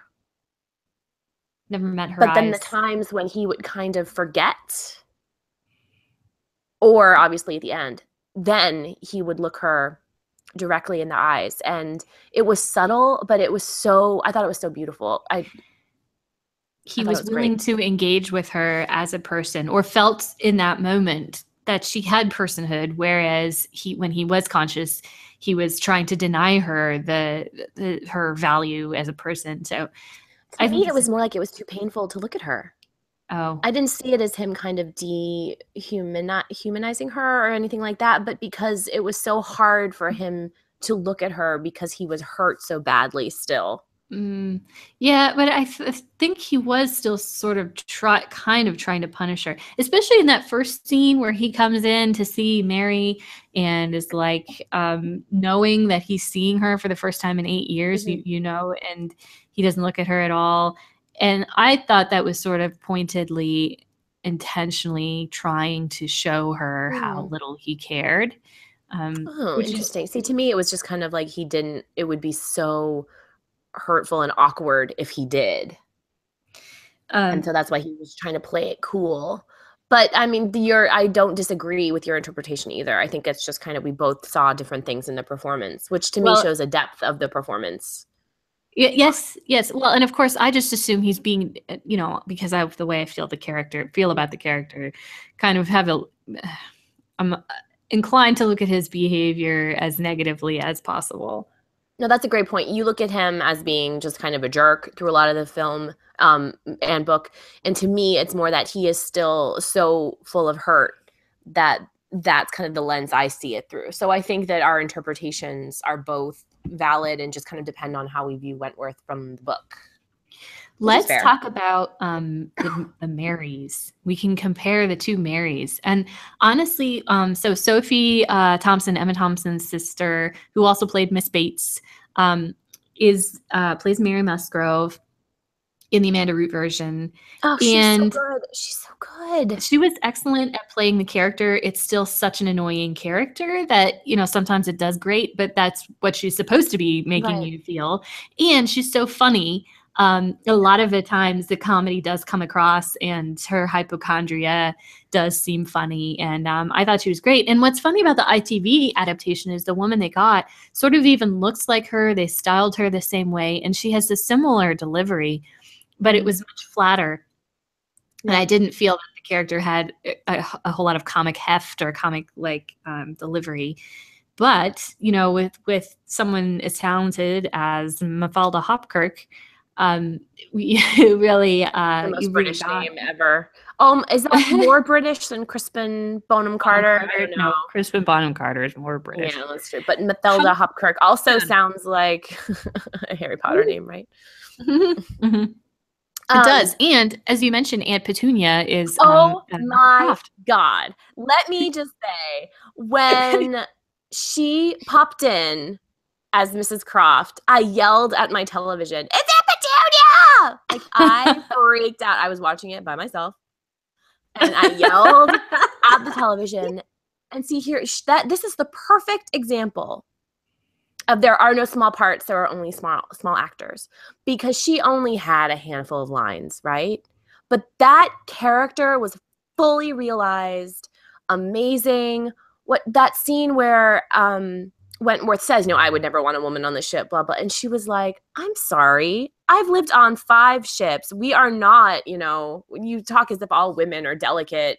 never met her. but then the times when he would kind of forget or obviously at the end then he would look her directly in the eyes and it was subtle but it was so i thought it was so beautiful i he was was willing to engage with her as a person, or felt in that moment that she had personhood, whereas he, when he was conscious, he was trying to deny her the, the her value as a person. So, to I me think it was more like it was too painful to look at her. Oh, i didn't see it as him kind of dehumani- humanizing her or anything like that but because it was so hard for him to look at her because he was hurt so badly still Mm, yeah, but I, th- I, think he was still sort of try, kind of trying to punish her, especially in that first scene where he comes in to see Mary and is like um, knowing that he's seeing her for the first time in eight years, mm-hmm. you, you know, and he doesn't look at her at all. And I thought that was sort of pointedly, intentionally trying to show her mm. how little he cared. Um, oh, interesting. Is- See, to me, it was just kind of like he didn't, it would be so hurtful and awkward if he did. Um, and so that's why he was trying to play it cool. But I mean, your I don't disagree with your interpretation either. I think it's just kind of we both saw different things in the performance, which to well, me shows a depth of the performance. Yes, yes. Well, and of course, I just assume he's being, uh, you know, because of the way I feel the character, feel about the character, kind of have a. I'm inclined to look at his behavior as negatively as possible. No, that's a great point. You look at him as being just kind of a jerk through a lot of the film um, and book, and to me, it's more that he is still so full of hurt that that's kind of the lens I see it through. So I think that our interpretations are both valid and just kind of depend on how we view Wentworth from the book. Let's talk about um, the, the, Marys. We can compare the two Marys. And honestly, um, so Sophie uh, Thompson, Emma Thompson's sister, who also played Miss Bates, um, is uh, plays Mary Musgrove in the Amanda Root version. Oh, she's and so good. She's so good. She was excellent at playing the character. It's still such an annoying character that, you know, sometimes it does great, but that's what she's supposed to be making right. you feel. And she's so funny um, a lot of the times the comedy does come across and her hypochondria does seem funny. And um, i thought she was great. And what's funny about the itv adaptation is the woman they got sort of even looks like her. They styled her the same way and she has a similar delivery but it was mm-hmm. much flatter. And i didn't feel that the character had a, a whole lot of comic heft or comic like um, delivery. But you know with with someone as talented as mafalda hopkirk um, we really uh, the most British got... name ever. Um, is that more British than Crispin Bonham Carter? Bonham No, Crispin Bonham Carter is more British. Yeah, that's true. But Mathilda Hopkirk also sounds like a Harry Potter name, right? Mm-hmm. Mm-hmm. It um, does. And as you mentioned, Aunt Petunia is. Oh um, my God. Let me just say, when she popped in as Mrs. Croft, I yelled at my television, It's Like I freaked out. I was watching it by myself and I yelled at the television. And see here, that this is the perfect example of there are no small parts, there are only small small actors because she only had a handful of lines, right? But that character was fully realized, amazing. What that scene where um Wentworth says, No, I would never want a woman on the ship, blah, blah. And she was like, I'm sorry. I've lived on five ships. We are not, you know, you talk as if all women are delicate,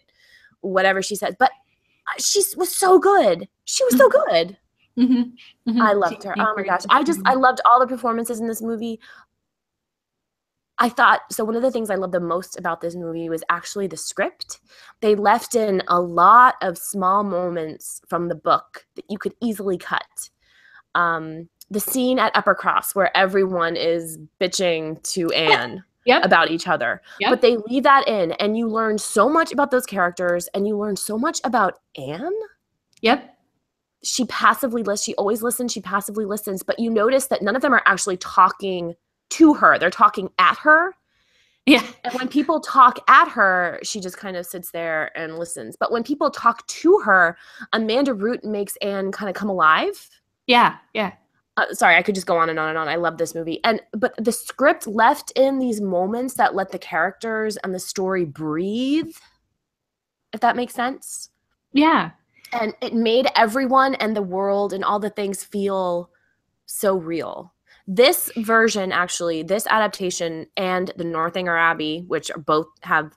whatever she says. But uh, she was so good. She was so mm-hmm. good. Mm-hmm. Mm-hmm. I loved her. Oh my gosh. I just, I loved all the performances in this movie. I thought so. One of the things I love the most about this movie was actually the script. They left in a lot of small moments from the book that you could easily cut. Um, the scene at Uppercross where everyone is bitching to Anne yep. about each other, yep. but they leave that in, and you learn so much about those characters, and you learn so much about Anne. Yep. She passively listens. She always listens. She passively listens, but you notice that none of them are actually talking to her. They're talking at her. Yeah. And when people talk at her, she just kind of sits there and listens. But when people talk to her, Amanda Root makes Anne kind of come alive. Yeah. Yeah. Uh, sorry, I could just go on and on and on. I love this movie. And but the script left in these moments that let the characters and the story breathe. If that makes sense. Yeah. And it made everyone and the world and all the things feel so real. This version, actually, this adaptation and the Northanger Abbey, which both have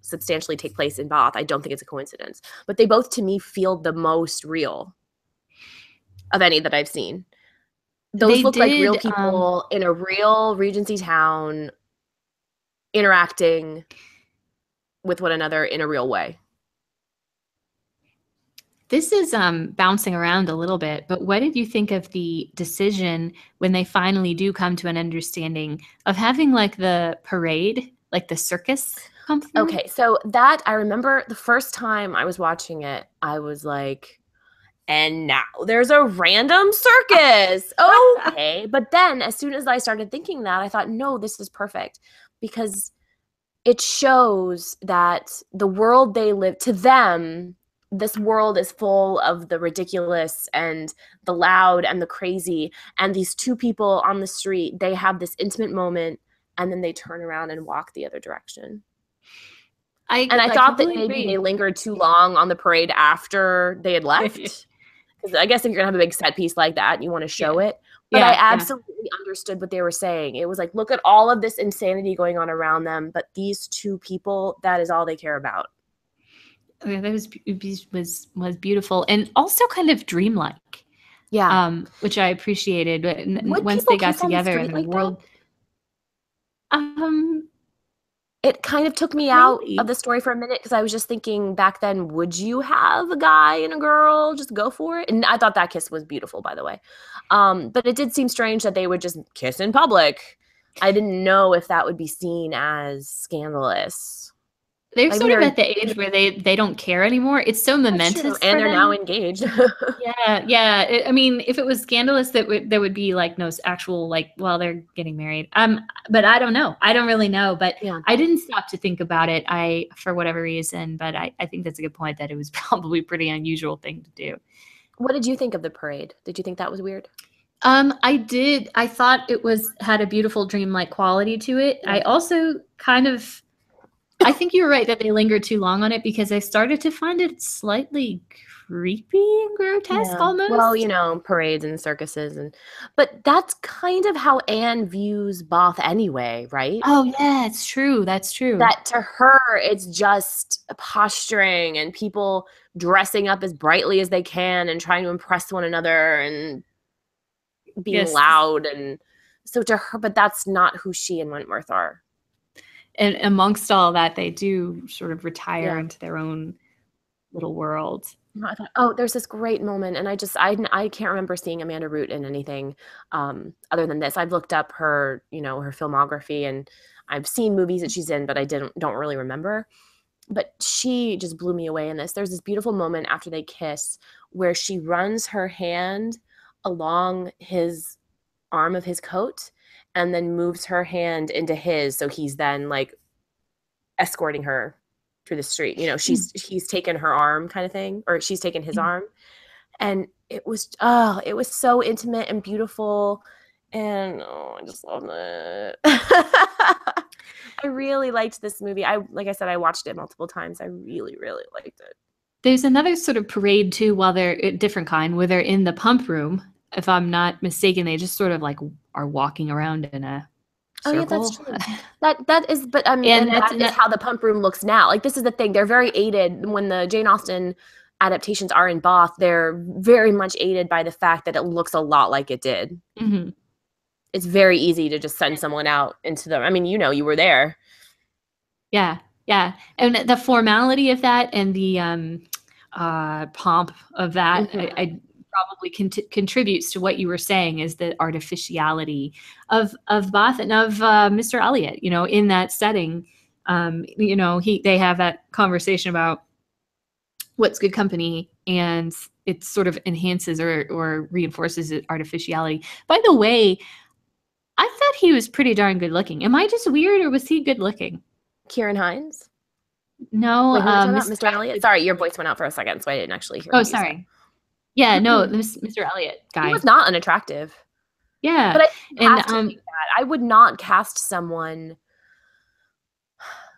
substantially take place in Bath, I don't think it's a coincidence, but they both to me feel the most real of any that I've seen. Those they look did, like real people um, in a real Regency town interacting with one another in a real way. This is um, bouncing around a little bit, but what did you think of the decision when they finally do come to an understanding of having like the parade, like the circus? Okay, so that I remember the first time I was watching it, I was like, and now there's a random circus. Okay. but then as soon as I started thinking that, I thought, no, this is perfect because it shows that the world they live to them this world is full of the ridiculous and the loud and the crazy and these two people on the street they have this intimate moment and then they turn around and walk the other direction I, and I, I thought that maybe agree. they lingered too long on the parade after they had left. Because I guess if you're gonna have a big set piece like that, you want to show yeah. it. But yeah, I absolutely yeah. understood what they were saying. It was like, look at all of this insanity going on around them, but these two people, that is all they care about. Yeah, that was was was beautiful and also kind of dreamlike. Yeah, um, which I appreciated. Would once they got together the and the like world, that? um, it kind of took me out of the story for a minute because I was just thinking back then, would you have a guy and a girl just go for it? And I thought that kiss was beautiful, by the way. Um, but it did seem strange that they would just kiss in public. I didn't know if that would be seen as scandalous. They're like sort of at the age where they they don't care anymore. It's so momentous, and they're them. now engaged. yeah, yeah. It, I mean, if it was scandalous, that would there would be like no actual like, well, they're getting married. Um, but I don't know. I don't really know. But yeah. I didn't stop to think about it. I for whatever reason, but I I think that's a good point that it was probably pretty unusual thing to do. What did you think of the parade? Did you think that was weird? Um, I did. I thought it was had a beautiful dreamlike quality to it. Yeah. I also kind of I think you're right that they lingered too long on it because I started to find it slightly creepy and grotesque yeah. almost. Well, you know, parades and circuses and but that's kind of how Anne views Both anyway, right? Oh yeah, it's true. That's true. That to her it's just posturing and people dressing up as brightly as they can and trying to impress one another and being yes. loud and so to her but that's not who she and Wentworth are and amongst all that, they do sort of retire yeah. into their own little world. I thought, oh, there's this great moment, and I just I I can't remember seeing Amanda Root in anything um, other than this. I've looked up her, you know, her filmography, and I've seen movies that she's in, but I didn't don't really remember. But she just blew me away in this. There's this beautiful moment after they kiss where she runs her hand along his arm of his coat and then moves her hand into his so he's then like escorting her through the street you know she's mm. he's taken her arm kind of thing or she's taken his mm. arm. And it was oh it was so intimate and beautiful and oh i just love it. I really liked this movie. I like i said i watched it multiple times. I really really liked it. There's another sort of parade too while they're a different kind where they're in the pump room if I'm not mistaken, they just sort of like are walking around in a circle. Oh yeah, that's true. that that is, but I mean, and, and that is how the pump room looks now. Like this is the thing; they're very aided when the Jane Austen adaptations are in Bath. They're very much aided by the fact that it looks a lot like it did. Mm-hmm. It's very easy to just send someone out into the. I mean, you know, you were there. Yeah, yeah, and the formality of that and the um, uh, pomp of that, mm-hmm. I, I probably cont- contributes to what you were saying is the artificiality of of Bath and of uh, Mr. Elliot. You know, in that setting, um, you know, he they have that conversation about what's good company, and it sort of enhances or or reinforces artificiality. By the way, I thought he was pretty darn good looking. Am I just weird, or was he good looking? Kieran Hinds? No, Wait, um, Mr. Mr. Elliot. Sorry, your voice went out for a second, so I didn't actually hear. Oh, sorry. Yeah, no, this Mr. Elliot guy. He was not unattractive. Yeah. But I and um, I would not cast someone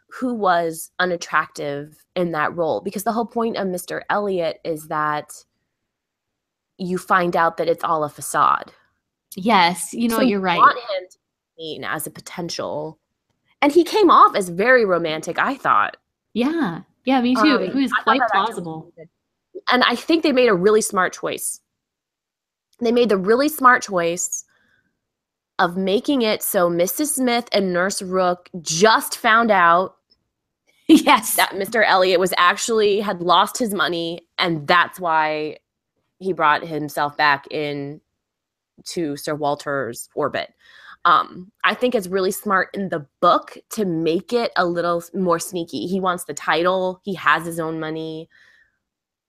who was unattractive in that role because the whole point of Mr. Elliot is that you find out that it's all a facade. Yes, you know, so you're right. Want him to be seen as a potential, and he came off as very romantic. I thought. Yeah, yeah, me too. Um, it was quite plausible and I think they made a really smart choice. They made the really smart choice of making it so Mrs. Smith and Nurse Rook just found out yes. That Mr. Elliot was actually had lost his money, and that's why he brought himself back in to Sir Walter's orbit. Um, I think it's really smart in the book to make it a little more sneaky. He wants the title, he has his own money.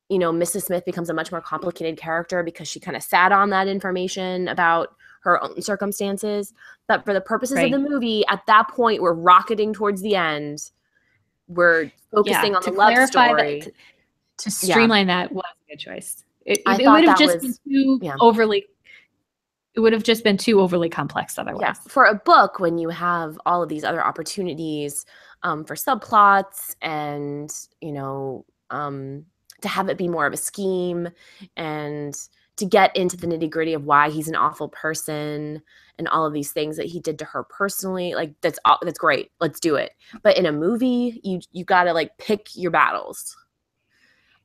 You know, Mrs. Smith becomes a much more complicated character because she kind of sat on that information about her own circumstances. But for the purposes Right. of the movie, at that point, we're rocketing towards the end. We're focusing Yeah, on the love story. That, to Yeah. streamline that was a good choice. It, I it would have just was- been too yeah. overly. It would have just been too overly complex otherwise. yeah for a book when you have all of these other opportunities um, for subplots and you know um, to have it be more of a scheme and to get into the nitty gritty of why he's an awful person and all of these things that he did to her personally like that's that's great. Let's do it. But in a movie you you got to like pick your battles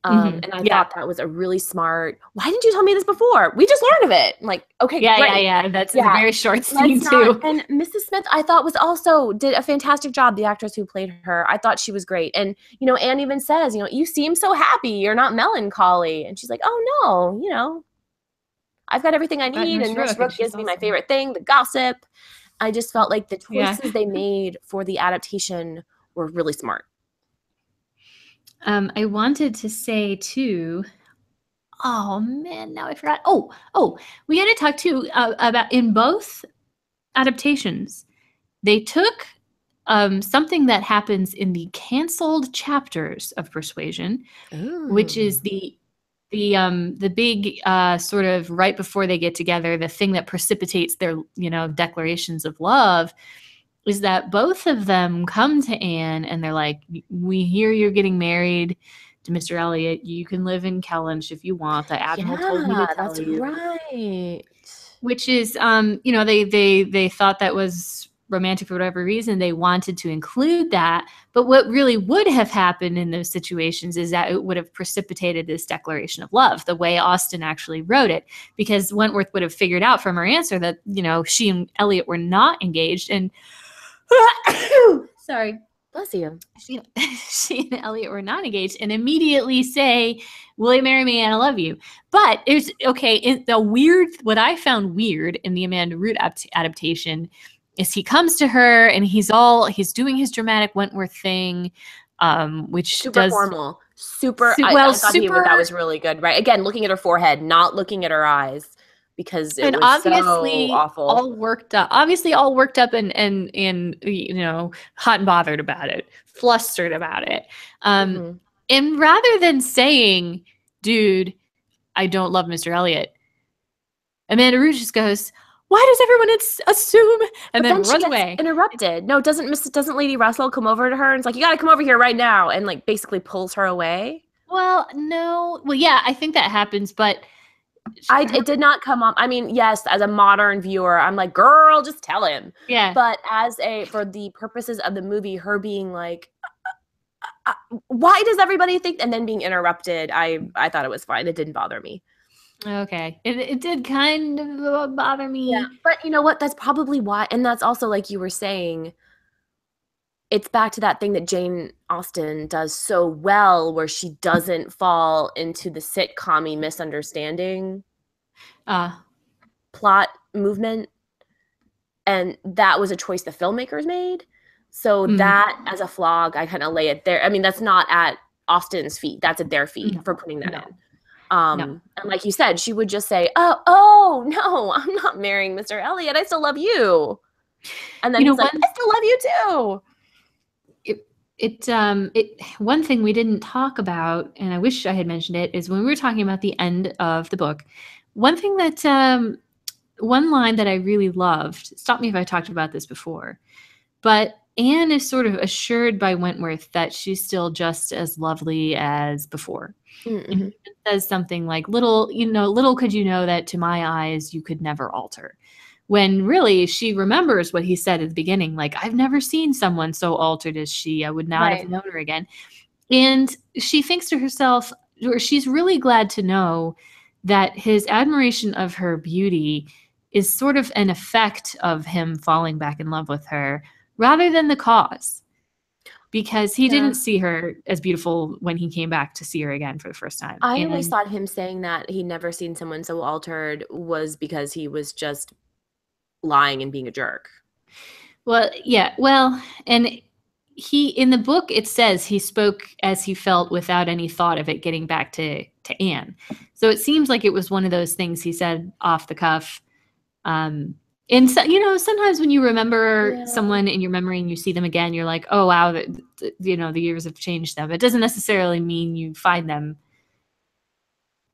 um, Mhm. and I Yeah. thought that was a really smart. Why didn't you tell me this before? We just learned of it. I'm like, okay, yeah, great. yeah, yeah. That's a very short scene Let's too. and Mrs. Smith, I thought was also did a fantastic job. The actress who played her, I thought she was great. And you know, Anne even says, you know, you seem so happy. You're not melancholy. And she's like, oh no, you know, I've got everything I need. Nurse and Nurse Rook gives me my favorite thing, the gossip. I just felt like the Yeah. choices they made for the adaptation were really smart. Um, I wanted to say too. Oh man, now I forgot. Oh, oh, we had to talk too uh, about in both adaptations. They took um, something that happens in the canceled chapters of Persuasion, which is the the um the big uh sort of right before they get together the thing that precipitates their you know declarations of love is that both of them come to Anne and they're like we hear you're getting married to Mr. Elliot. You can live in Kellynch if you want. The admiral told me to yeah, tell that's you. right. which is um you know they they they thought that was romantic for whatever reason. They wanted to include that. But what really would have happened in those situations is that it would have precipitated this declaration of love the way austen actually wrote it. Because wentworth would have figured out from her answer that you know she and elliot were not engaged. And sorry Bless you. she, she and Elliot were not engaged and immediately say, Will you marry me and I love you? But it's okay. It, the weird, what I found weird in the Amanda Root adaptation is he comes to her and he's all, he's doing his dramatic Wentworth thing, um, which super does. formal super Su- well, I he, super- that was really good right again looking at her forehead not looking at her eyes because it and was obviously so awful all worked up obviously all worked up and and and you know hot and bothered about it flustered about it um Mhm. And rather than saying, dude, I don't love Mr. Elliot, Amanda Root just goes, why does everyone ins- assume? And But then, runs gets away. interrupted no doesn't miss doesn't lady russell come over to her and it's like you gotta come over here right now and like basically pulls her away Well, no. Well, yeah, I think that happens, but i it did not come up i mean yes as a modern viewer i'm like girl just tell him yeah. but as a for the purposes of the movie her being like uh, uh, why does everybody think and then being interrupted i i thought it was fine it didn't bother me okay. It, it did kind of uh, bother me. Yeah. But you know what? That's probably why. And that's also, like you were saying, it's back to that thing that Jane Austen does so well, where she doesn't fall into the sitcom misunderstanding Uh, plot movement. And that was a choice the filmmakers made. So Mhm. that as a flog, I kind of lay it there. I mean, that's not at Austen's feet. That's at their feet No. for putting that No. in. Um, No. and like you said, she would just say, "Oh, oh no, I'm not marrying Mr. Elliot. I still love you." And then You know, he's like, "I still love you too." It um it one thing we didn't talk about and i wish i had mentioned it is when we were talking about the end of the book one thing that um one line that i really loved stop me if i talked about this before but anne is sort of assured by wentworth that she's still just as lovely as before Mm-hmm. and he says something like little you know little could you know that to my eyes you could never alter when really she remembers what he said at the beginning like i've never seen someone so altered as she i would not Right. have known her again and she thinks to herself or she's really glad to know that his admiration of her beauty is sort of an effect of him falling back in love with her rather than the cause because he Yeah. didn't see her as beautiful when he came back to see her again for the first time. I always thought him saying that he'd never seen someone so altered was because he was just lying and being a jerk. Well, yeah. Well, and he in the book it says he spoke as he felt without any thought of it getting back to to Anne. So it seems like it was one of those things he said off the cuff. Um and so, you know, sometimes when you remember Yeah. someone in your memory and you see them again, you're like, "Oh wow, the- you know, the years have changed them." It doesn't necessarily mean you find them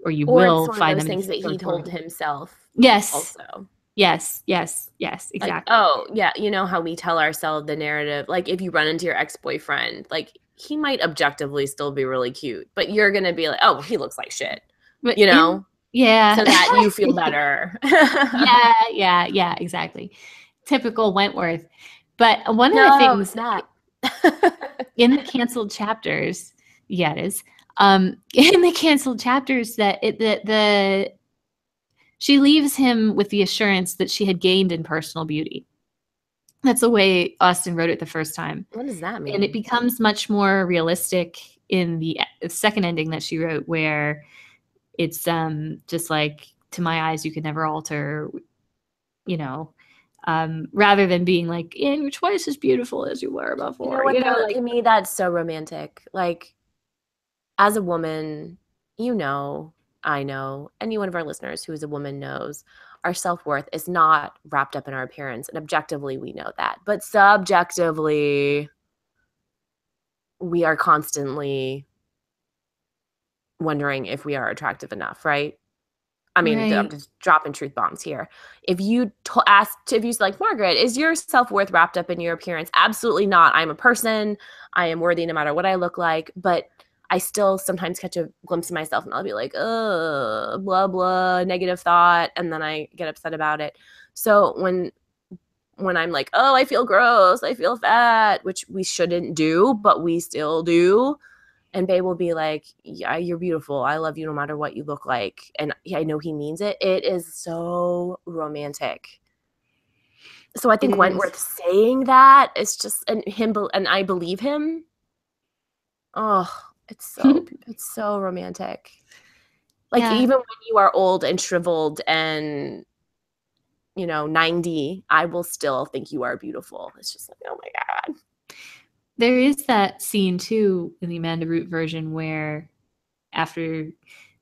or you Or will it's one find of those them. things that he told himself Yes. also. Yes. Yes. Yes. Like, Exactly. oh, yeah, you know how we tell ourselves the narrative. Like if you run into your ex-boyfriend, like he might objectively still be really cute, but you're gonna be like, oh, he looks like shit, But you know, yeah. so that you feel better. yeah, yeah, yeah, exactly. Typical Wentworth. But one of the things not. in the canceled chapters, yeah, it is. Um, in the canceled chapters, that it the the she leaves him with the assurance that she had gained in personal beauty. That's the way Austen wrote it the first time, what does that mean? and it becomes much more realistic in the second ending that she wrote, where it's um just like to my eyes you could never alter, you know. Um, rather than being like, and you're twice as beautiful as you were You before. know what? you know, like- to me, that's so romantic. Like, as a woman, you know, I know, any one of our listeners who is a woman knows our self worth is not wrapped up in our appearance. And objectively, we know that. But subjectively, we are constantly wondering if we are attractive enough, right? I mean, I'm just dropping truth bombs here. If you to- asked, if you like, Margaret, is your self worth wrapped up in your appearance? Absolutely not. I'm a person. I am worthy no matter what I look like. But I still sometimes catch a glimpse of myself and I'll be like, uh, blah, blah, negative thought. And then I get upset about it. So when when I'm like, oh, I feel gross, I feel fat, which we shouldn't do, but we still do. And Babe will be like, yeah, you're beautiful. I love you no matter what you look like. And I know he means it. It is so romantic. So I think Wentworth saying that is just and him and I believe him. Oh, it's so it's so romantic. Like Yeah. even when you are old and shriveled and you know 90, I will still think you are beautiful. It's just like, oh my god. There is that scene too in the Amanda Root version where after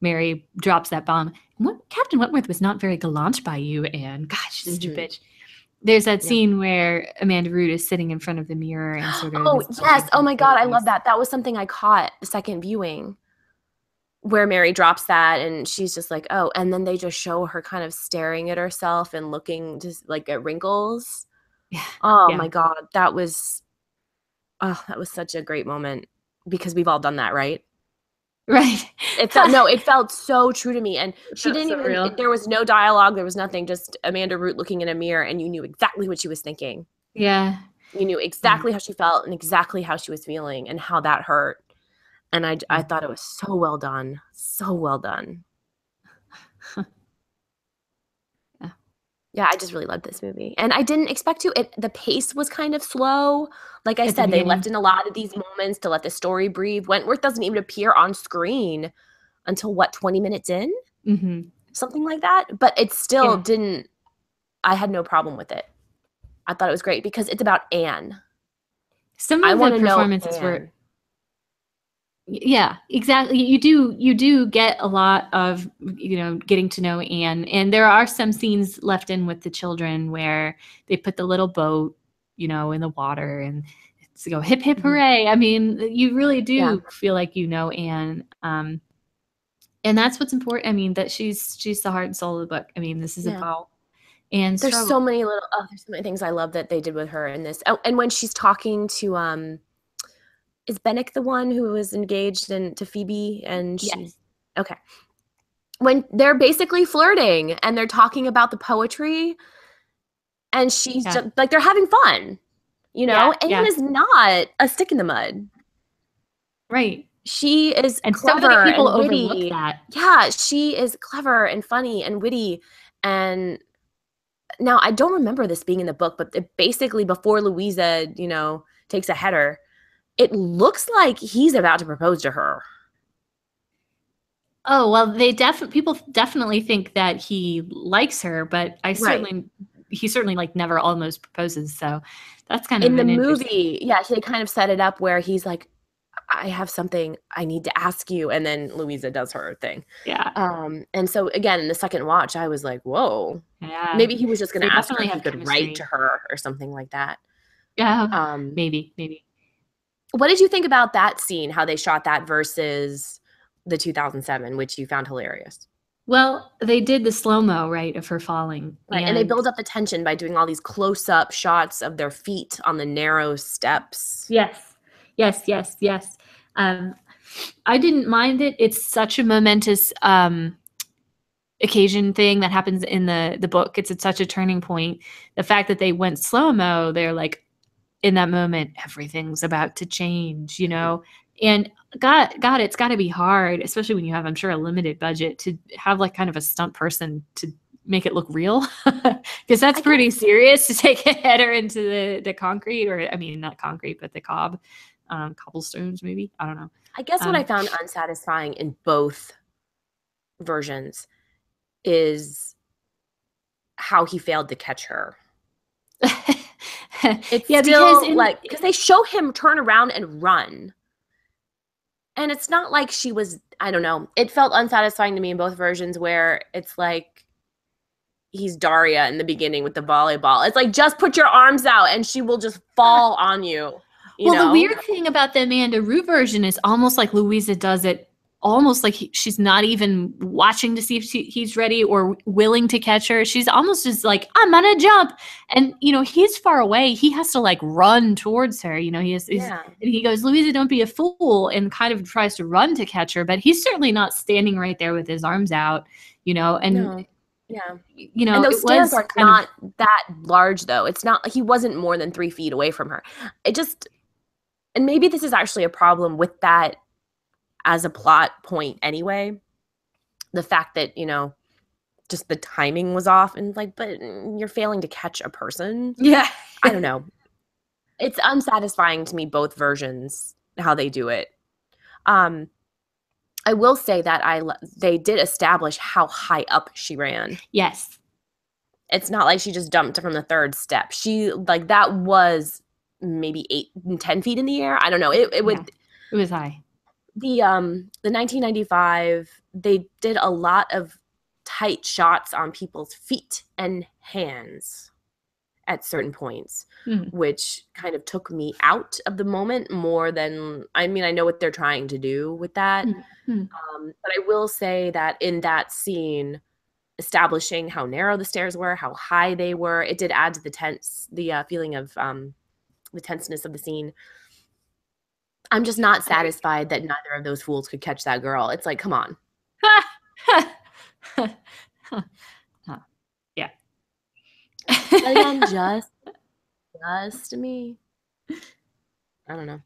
Mary drops that bomb, what Captain Wentworth was not very gallant by you, Anne. God, she's such a bitch. There's that Yeah. scene where Amanda Root is sitting in front of the mirror and sort of Oh, yes. Oh my god, I love that. That was something I caught the second viewing. Where Mary drops that and she's just like, "Oh," and then they just show her kind of staring at herself and looking just like at wrinkles. Yeah. Oh Yeah. my god, that was oh, that was such a great moment because we've all done that, right? Right. It felt no, it felt so true to me, and she didn't so even. real. There was no dialogue. There was nothing. Just Amanda Root looking in a mirror, and you knew exactly what she was thinking. Yeah. You knew exactly how she felt and exactly how she was feeling and how that hurt. And I, I thought it was so well done, so well done. Yeah, I just really loved this movie, and I didn't expect to. It the pace was kind of slow. Like I At the said, they left in a lot of these moments to let the story breathe. Wentworth doesn't even appear on screen until what twenty minutes in, hmm something like that. But it still Yeah. didn't. I had no problem with it. I thought it was great because it's about Anne. Some of want the performances were. Yeah exactly you do you do get a lot of you know getting to know anne and there are some scenes left in with the children where they put the little boat you know in the water and it's go hip hip Mhm. hooray i mean you really do Yeah. feel like you know anne um and that's what's important i mean that she's she's the heart and soul of the book i mean this is Yeah. about and there's struggle. so many little oh there's so many things i love that they did with her in this oh, and when she's talking to um is Benwick the one who was engaged and to phoebe and she yes. Okay. When they're basically flirting and they're talking about the poetry and she's Yeah. just like they're having fun you know? Yeah, anne yeah. is not a stick in the mud. Right. She is and so clever many people and overlook that. Yeah she is clever and funny and witty. And now i don't remember this being in the book but it basically before louisa you know takes a header it looks like he's about to propose to her. Oh well, they definitely people definitely think that he likes her, but I certainly right. he certainly like never almost proposes. So that's kind of in the movie. Yeah, they kind of set it up where he's like, "I have something I need to ask you," and then Louisa does her thing. Yeah. Um. And so again, in the second watch, I was like, "Whoa." Yeah. Maybe he was just going to ask her if he could chemistry. write to her or something like that. Yeah. Um. Maybe. Maybe. What did you think about that scene? How they shot that versus the 2007, which you found hilarious. Well, they did the slow mo right of her falling, right? And, and, they build up the tension by doing all these close up shots of their feet on the narrow steps. Yes, yes, yes, yes. Um, I didn't mind it. It's such a momentous um, occasion thing that happens in the the book. It's at such a turning point. The fact that they went slow mo, they're like, in that moment, everything's about to change. You know, and God, God, it's got to be hard, especially when you have, I'm sure, a limited budget to have like kind of a stunt person to make it look real, because that's pretty serious to take a header into the the concrete, or I mean, not concrete, but the cob, um, cobblestones, maybe. I don't know. I guess um, what I found unsatisfying in both versions is how he failed to catch her. it's yeah, still because in, like because they show him turn around and run and it's not like she was i don't know it felt unsatisfying to me in both versions where it's like he's daria in the beginning with the volleyball it's like just put your arms out and she will just fall on you, you well know? the weird thing about the amanda root version is almost like louisa does it almost like he, she's not even watching to see if she, he's ready or willing to catch her. She's almost just like, I'm gonna jump. And, you know, he's far away. He has to like run towards her. You know, he is, yeah. and he goes, Louisa, don't be a fool, and kind of tries to run to catch her. But he's certainly not standing right there with his arms out, you know, and. No. Yeah. You know, and those stairs are not of, that large though. It's not he wasn't more than three feet away from her. It just and maybe this is actually a problem with that as a plot point anyway. The fact that, you know, just the timing was off and like, but you're failing to catch a person. Yeah. I don't know. It's unsatisfying to me, both versions, how they do it. Um, I will say that I they did establish how high up she ran. Yes. It's not like she just dumped from the third step. She like that was maybe eight ten feet in the air. I don't know. It it would yeah, it was high the um the 1995 they did a lot of tight shots on people's feet and hands at certain points mm. which kind of took me out of the moment more than i mean i know what they're trying to do with that mm. um, but i will say that in that scene establishing how narrow the stairs were how high they were it did add to the tense the uh, feeling of um, the tenseness of the scene I'm just not satisfied that neither of those fools could catch that girl. It's like, come on. yeah. again, just just me. I don't know.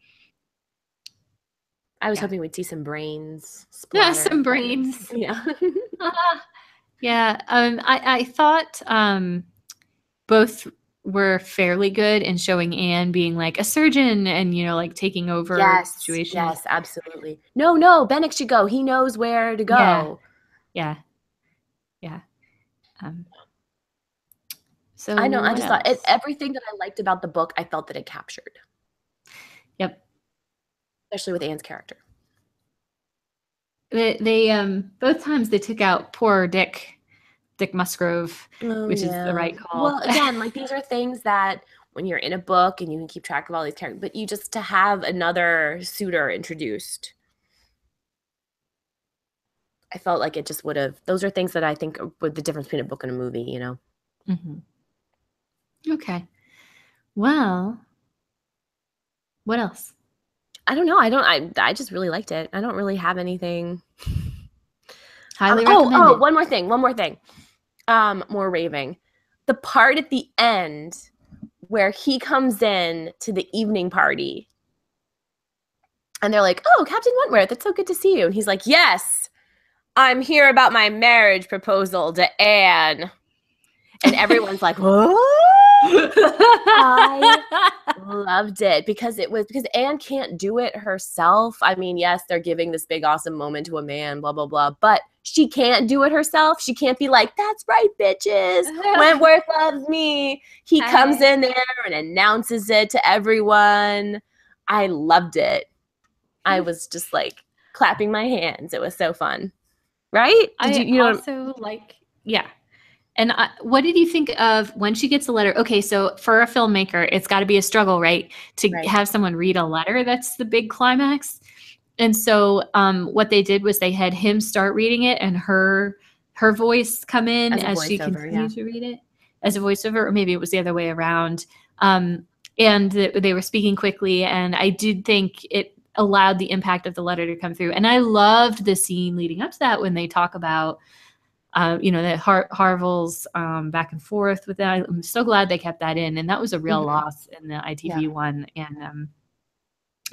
I was yeah. hoping we'd see some brains. Yeah, some brains. Yeah. uh, yeah. Um, I, I thought um, both were fairly good in showing Anne being like a surgeon and you know like taking over yes, situations. Yes, absolutely. No, no, Benwick should go. He knows where to go. Yeah. Yeah. yeah. Um, so I know. I just else? thought it, everything that I liked about the book, I felt that it captured. Yep. Especially with Anne's character. They, they um both times they took out poor Dick Dick Musgrove, oh, which yeah. is the right call. Well, again, like these are things that when you're in a book and you can keep track of all these characters, but you just to have another suitor introduced. I felt like it just would have. Those are things that I think with the difference between a book and a movie, you know. Mm-hmm. Okay. Well, what else? I don't know. I don't. I I just really liked it. I don't really have anything. Highly um. Oh, oh, one more thing. One more thing um more raving. The part at the end where he comes in to the evening party and they're like oh captain wentworth it's so good to see you. And he's like yes i'm here about my marriage proposal to anne. And everyone's like what I loved it because it was because Anne can't do it herself. I mean, yes, they're giving this big awesome moment to a man, blah blah blah, but she can't do it herself. She can't be like, "That's right, bitches. Wentworth loves me." He comes in there and announces it to everyone. I loved it. I hmm. was just like clapping my hands. It was so fun. Right? Did I you, you also know, like yeah. And I, what did you think of when she gets a letter? Okay, so for a filmmaker, it's got to be a struggle, right? To right. have someone read a letter, that's the big climax. And so, um, what they did was they had him start reading it, and her her voice come in as, as she continued yeah. to read it as a voiceover, or maybe it was the other way around. Um, and they were speaking quickly, and I did think it allowed the impact of the letter to come through. And I loved the scene leading up to that when they talk about uh, you know, the Har- Harville's um, back and forth with that. I'm so glad they kept that in, and that was a real mm-hmm. loss in the ITV yeah. one. And um,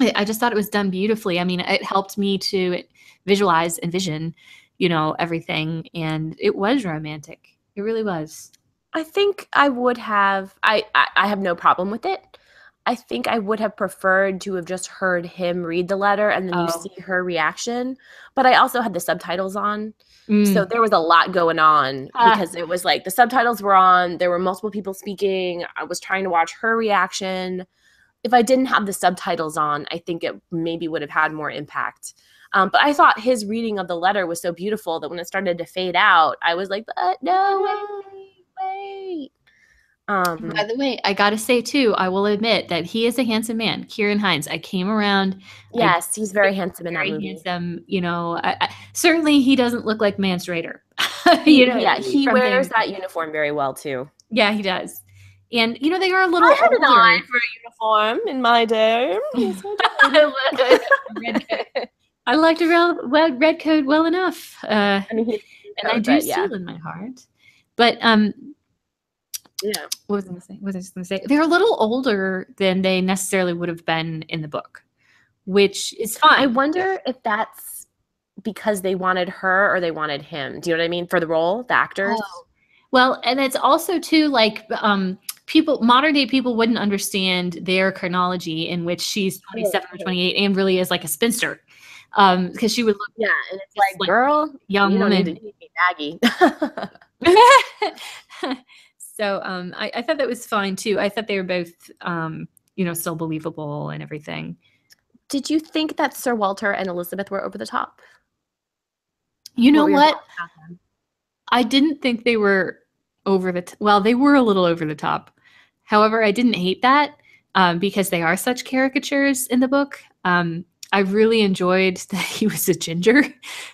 I, I just thought it was done beautifully. I mean, it helped me to visualize, and vision, you know, everything, and it was romantic. It really was. I think I would have. I I, I have no problem with it. I think I would have preferred to have just heard him read the letter and then oh. you see her reaction. But I also had the subtitles on. Mm. So there was a lot going on ah. because it was like the subtitles were on, there were multiple people speaking. I was trying to watch her reaction. If I didn't have the subtitles on, I think it maybe would have had more impact. Um, but I thought his reading of the letter was so beautiful that when it started to fade out, I was like, but no, wait, wait. Um, By the way, I gotta say too, I will admit that he is a handsome man, Ciarán Hinds. I came around. Yes, I, he's very handsome in that movie. Handsome, you know. I, I, certainly, he doesn't look like Mance Rayder. you know, yeah, he wears that uniform very well too. Yeah, he does. And you know, they are a little. I had older. an eye for a uniform in my day. I liked a real red coat well enough, uh, I mean, and I do still yeah. in my heart. But um, yeah. What was I going to say? What was I going to say? They're a little older than they necessarily would have been in the book, which is fine. I wonder if that's because they wanted her or they wanted him. Do you know what I mean? For the role, the actors. Oh. Well, and it's also too like um people modern day people wouldn't understand their chronology in which she's 27 or 28 and really is like a spinster um because she would look yeah and it's like, like girl young you woman Maggie So um, I, I, thought that was fine too. I thought they were both, um, you know, still believable and everything. Did you think that Sir Walter and Elizabeth were over the top? You know what? what? I didn't think they were over the t- well. They were a little over the top. However, I didn't hate that um, because they are such caricatures in the book. Um, I really enjoyed that he was a ginger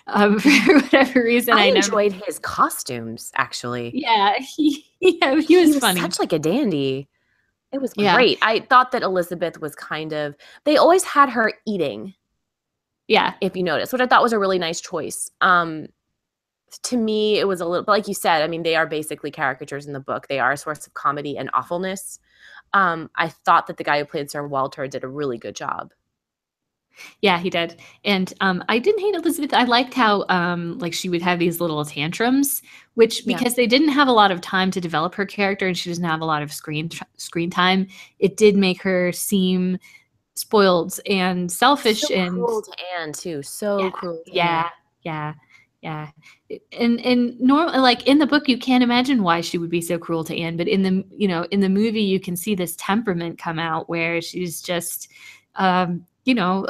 um, for whatever reason. I, I enjoyed never... his costumes actually. Yeah, he yeah, he was, he was funny. Such like a dandy. It was yeah. great. I thought that Elizabeth was kind of. They always had her eating. Yeah, if you notice, which I thought was a really nice choice. Um, to me, it was a little, like you said. I mean, they are basically caricatures in the book. They are a source of comedy and awfulness. Um, I thought that the guy who played Sir Walter did a really good job. Yeah, he did. And um, I didn't hate Elizabeth. I liked how um, like she would have these little tantrums, which because yeah. they didn't have a lot of time to develop her character and she doesn't have a lot of screen screen time, it did make her seem spoiled and selfish so and cruel to Anne too. So yeah, cruel. yeah, yeah, yeah. And and normal like in the book you can't imagine why she would be so cruel to Anne, but in the you know in the movie you can see this temperament come out where she's just um you know,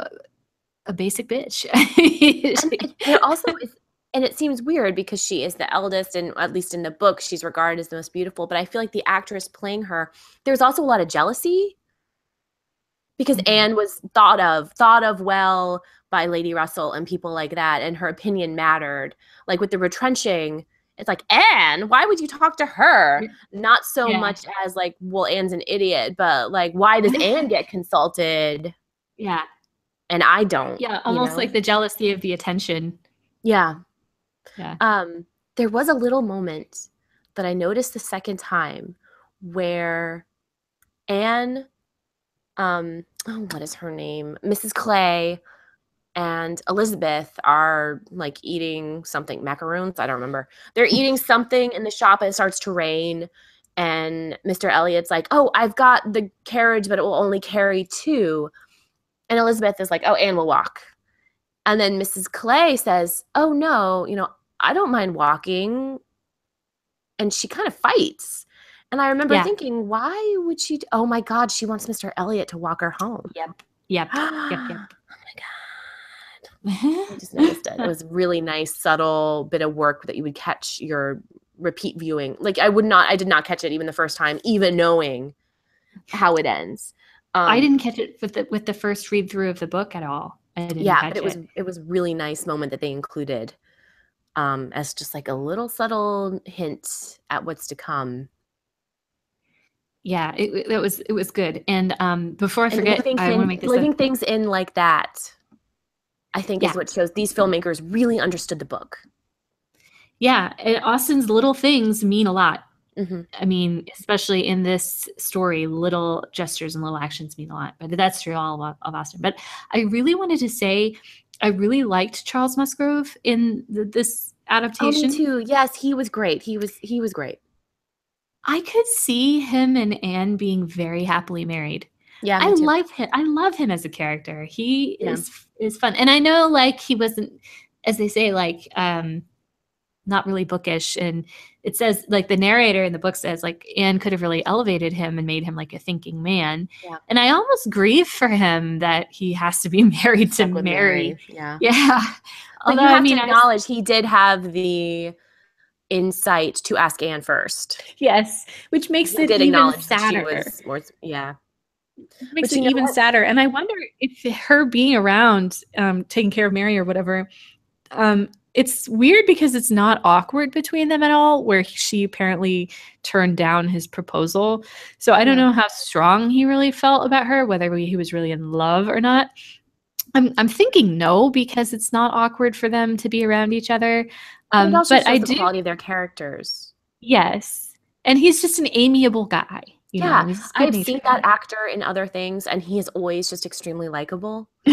a basic bitch. and it also is, and it seems weird because she is the eldest, and at least in the book, she's regarded as the most beautiful. But I feel like the actress playing her, there's also a lot of jealousy because mm-hmm. Anne was thought of, thought of well by Lady Russell and people like that, and her opinion mattered. Like with the retrenching, it's like Anne, why would you talk to her? Not so yeah. much as like, well, Anne's an idiot, but like, why does Anne get consulted? Yeah. And I don't. Yeah, almost you know? like the jealousy of the attention. Yeah. Yeah. Um, there was a little moment that I noticed the second time where Anne, um, oh, what is her name? Mrs. Clay and Elizabeth are like eating something, macaroons. I don't remember. They're eating something in the shop and it starts to rain and Mr. Elliot's like, "Oh, I've got the carriage, but it will only carry two. And Elizabeth is like, "Oh, Anne will walk." And then Mrs. Clay says, "Oh no, you know, I don't mind walking." And she kind of fights. And I remember Yeah. thinking, why would she? d- oh my God, she wants Mr. Elliot to walk her home. Yep. Yep. yep. oh my God. I just noticed it. It was really nice, subtle bit of work that you would catch your repeat viewing. Like I would not, I did not catch it even the first time, even knowing how it ends. Um, I didn't catch it with the with the first read through of the book at all. I didn't yeah, but it was it was really nice moment that they included um, as just like a little subtle hint at what's to come. yeah, it, it it was it was good. And um, before I forget, living, I want to make this. living things in like that. I think Yeah. is what shows these filmmakers really understood the book. yeah, and Austen's little things mean a lot. Hmm I mean, especially in this story, little gestures and little actions mean a lot. But that's true all of, of Austen. But I really wanted to say, I really liked Charles Musgrove in the, this Oh, adaptation. me too. Yes, he was great. He was he was great. I could see him and Anne being very happily married. Yeah, I too. love him. I love him as a character. He Yeah. is is fun, and I know like he wasn't, as they say, like um, not really bookish. And it says like the narrator in the book says like Anne could have really elevated him and made him like a thinking man. Yeah. And I almost grieve for him that he has to be married to with Mary. Yeah. Yeah. But Although you have I mean, to was- acknowledge he did have the insight to ask Anne first. yes, which makes He it did even acknowledge sadder. was more, yeah. makes But it you know even sadder. And I wonder if her being around, um, taking care of Mary or whatever, um, it's weird because it's not awkward between them at all, where she apparently turned down his proposal. So I don't know how strong he really felt about her, whether he was really in love or not. I'm, I'm thinking no, because it's not awkward for them to be around each other. Um, but I the do, quality of their characters. yes. And he's just an amiable guy. You Yeah, know, I've seen that actor in other things, and he is always just extremely likable.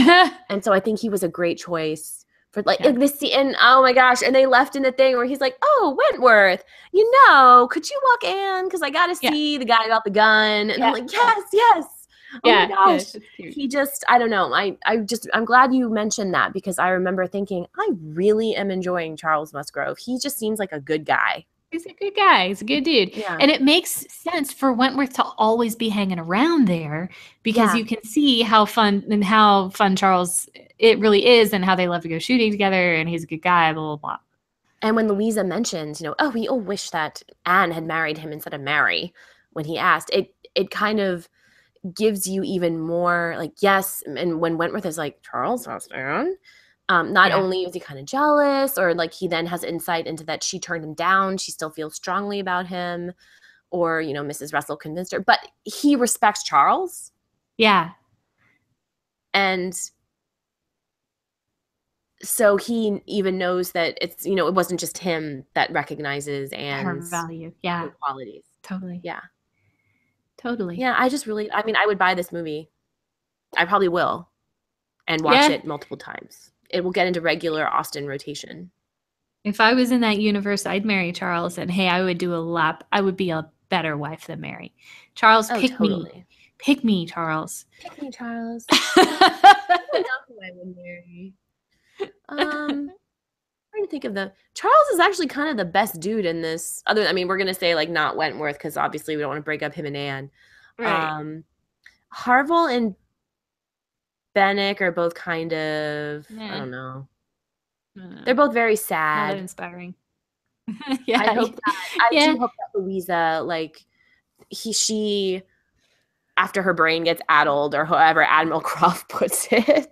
And so I think he was a great choice for like Yeah. like this scene. And oh my gosh! And they left in the thing where he's like, "Oh, Wentworth, you know, could you walk in? Because I got to Yeah. see the guy about the gun." And Yeah. I'm like, "Yes, yes." Oh yeah, my gosh. he just i don't know i i just i'm glad you mentioned that because i remember thinking i really am enjoying charles musgrove he just seems like a good guy He's a good guy. He's a good dude. yeah And it makes sense for Wentworth to always be hanging around there because Yeah. you can see how fun and how fun Charles it really is and how they love to go shooting together and he's a good guy, blah, blah, blah. and when louisa mentions you know oh we all wish that anne had married him instead of mary when he asked it it kind of gives you even more like yes and when wentworth is like charles Austin, um, not Yeah. only is he kind of jealous or like he then has insight into that she turned him down she still feels strongly about him or you know mrs russell convinced her but he respects charles Yeah. and so he even knows that it's you know it wasn't just him that recognizes Her Anne's value. Yeah. qualities Totally. yeah Totally. yeah i just really i mean i would buy this movie i probably will and watch Yeah. it multiple times it will get into regular austen rotation If I was in that universe, I'd marry Charles and hey, I would do a lap. I would be a better wife than Mary. Charles, oh pick me. Pick me, Charles. pick me charles I don't know who I would marry. Um, trying to think of the Charles is actually kind of the best dude in this. Other, I mean, we're gonna say like not Wentworth because obviously we don't want to break up him and Anne. Um, Harville and Benwick are both kind of I don't know. Uh, They're both very not sad. inspiring. yeah. I hope that I Yeah. do hope that Louisa like he she after her brain gets addled or however Admiral Croft puts it.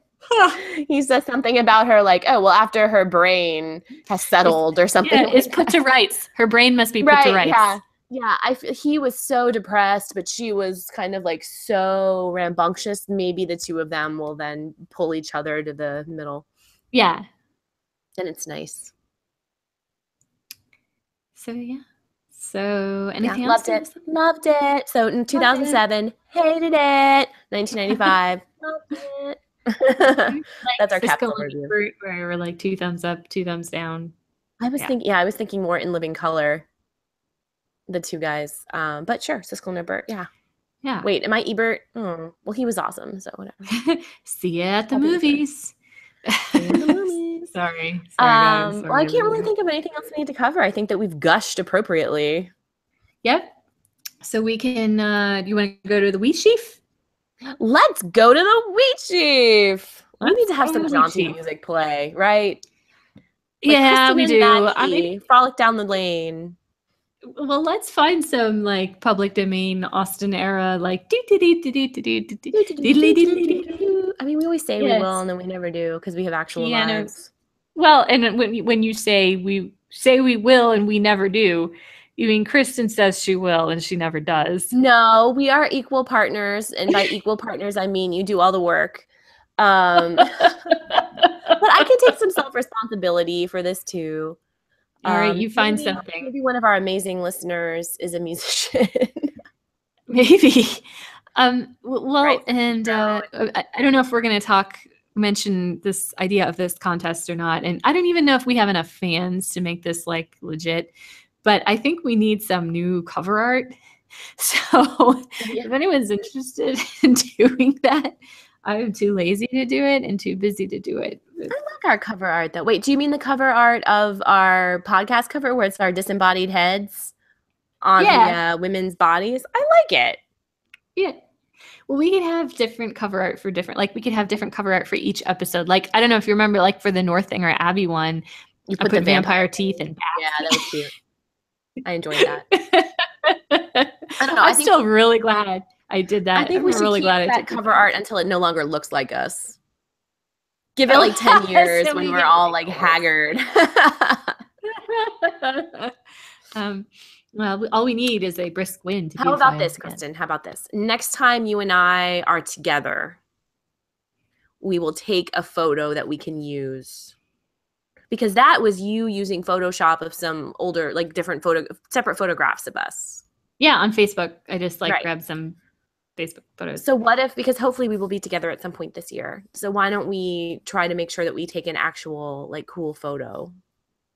he says something about her like, oh well, after her brain has settled or something. yeah, like it's put to rights. Her brain must be put to rights. Yeah, yeah. I he was so depressed, but she was kind of like so rambunctious. Maybe the two of them will then pull each other to the middle, Yeah. and it's nice. So yeah. So anything yeah, else? loved it. Loved it. So in 2007, hated it. 1995, loved it. That's our Siskel review. Where we're like two thumbs up, two thumbs down. I was Yeah. thinking, yeah, I was thinking more in living color. The two guys. Um, but sure, Siskel and Ebert. Yeah. Yeah. Wait, am I Ebert? Oh, well, he was awesome. So whatever. See you at the I'll be the first. movies. See you in the movies. Sorry. Sorry, guys. Um, well, I can't really think of anything else we need to cover. I think that we've gushed appropriately. Yep. So we can. uh Do you want to go to the Wheat Sheaf? Let's go to the Wheat Sheaf. We Let's need to have some jaunty music play, right? Like yeah, Kristen we do. I mean, frolic down the lane. Well, let's find some like public domain Austen era, like do do do do do do do do do. Diddly diddly diddly. I mean, we always say we will, and then we never do because we have actual Yeah, no. lives. Well, and when when you say we say we will and we never do, you mean Kristen says she will and she never does. No, we are equal partners, and by equal partners, I mean you do all the work. Um, but I can take some self responsibility for this too. All right, Um, you find maybe- something. Maybe one of our amazing listeners is a musician. Maybe. Um, well, Right. and uh, I, I don't know if we're going to talk, mention this idea of this contest or not. And I don't even know if we have enough fans to make this like legit, but I think we need some new cover art. So if anyone's interested in doing that, I'm too lazy to do it and too busy to do it. I like our cover art though. Wait, do you mean the cover art of our podcast cover where it's our disembodied heads on Yeah. the uh, women's bodies? I like it. Yeah. Well, we could have different cover art for different, like we could have different cover art for each episode. Like I don't know if you remember, like for the Northanger Abbey one, You I put the vampire teeth and Yeah, that was cute. I enjoyed that. I don't know, I I'm think- still really glad I did that. I think I'm we should really keep glad I that cover art until it no longer looks like us. Give it like 10 years So when we we're all like haggard. um, well, all we need is a brisk wind. To How about this. Kristen? How about this? Next time you and I are together, we will take a photo that we can use. Because that was you using Photoshop of some older, like different photo, separate photographs of us. Yeah, on Facebook, I just like Right. grabbed some Facebook photos. So what if because hopefully we will be together at some point this year. So why don't we try to make sure that we take an actual like cool photo?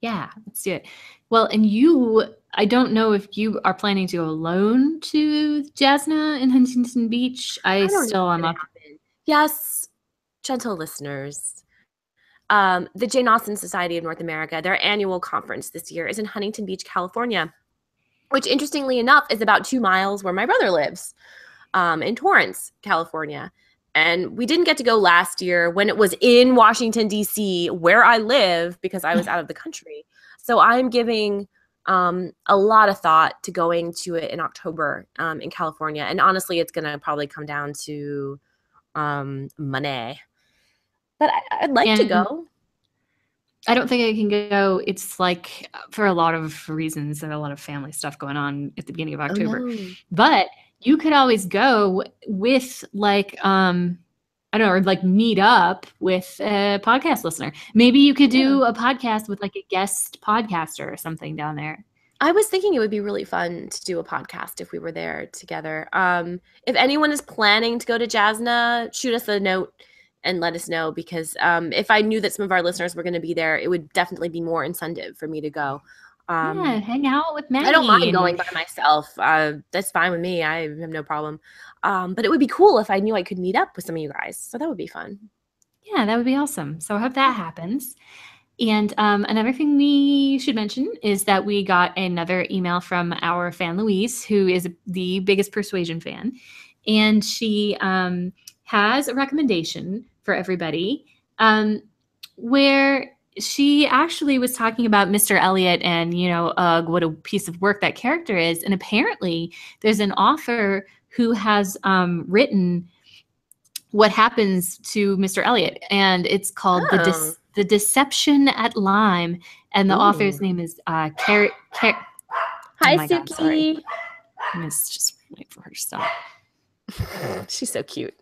Yeah, let's do it. Well, and you, I don't know if you are planning to go alone to JASNA in Huntington Beach. I, don't still am up. happen. Yes, gentle listeners. Um, the Jane Austen Society of North America, their annual conference this year is in Huntington Beach, California, which interestingly enough is about two miles where my brother lives um, in Torrance, California. And we didn't get to go last year when it was in Washington, D.C., where I live because I was out of the country. So I'm giving um, a lot of thought to going to it in October um, in California. And honestly, it's going to probably come down to um, money. But I, I'd like to go. I don't think I can go. It's like for a lot of reasons and a lot of family stuff going on at the beginning of Oh, October. no. But you could always go with like um I don't know, or like meet up with a podcast listener. Maybe you could do a podcast with like a guest podcaster or something down there. I was thinking it would be really fun to do a podcast if we were there together. Um, if anyone is planning to go to JASNA, shoot us a note and let us know because um, if I knew that some of our listeners were going to be there, it would definitely be more incentive for me to go. Um, yeah, hang out with Maggie. I don't mind going by myself. Uh, that's fine with me. I have no problem. Um, but it would be cool if I knew I could meet up with some of you guys. So that would be fun. Yeah, that would be awesome. So I hope that happens. And um, another thing we should mention is that we got another email from our fan Louise, who is the biggest Persuasion fan, and she um, has a recommendation for everybody um, where she actually was talking about Mr. Elliot and you know, ugh, what a piece of work that character is. And apparently, there's an author who has um, written what happens to Mr. Elliot, and it's called the Oh. Dece- the Deception at Lyme, and the author's name is uh, Car- Car- Hi, Oh my God, sorry. Suki. Let's just wait for her to stop. She's so cute.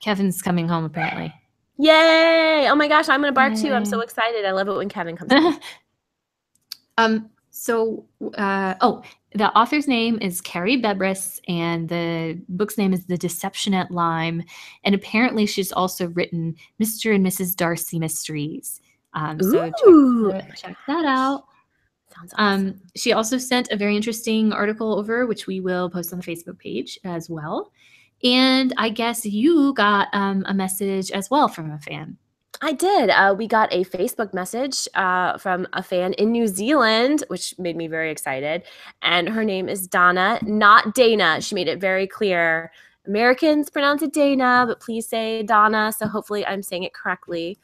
Kevin's coming home apparently. Yay! Oh my gosh, I'm gonna bark too. I'm so excited. I love it when Kevin comes. um. So, uh, oh, the author's name is Carrie Bebris, and the book's name is The Deception at Lyme. And apparently, she's also written Mr. and Mrs. Darcy Mysteries. Um, so check, Ooh, that- check that out. Sounds awesome. Um, she also sent a very interesting article over, which we will post on the Facebook page as well. And I guess you got um, a message as well from a fan. I did. Uh, we got a Facebook message uh, from a fan in New Zealand, which made me very excited. And her name is Donna, not Dana. She made it very clear. Americans pronounce it Dana, but please say Donna. So hopefully I'm saying it correctly.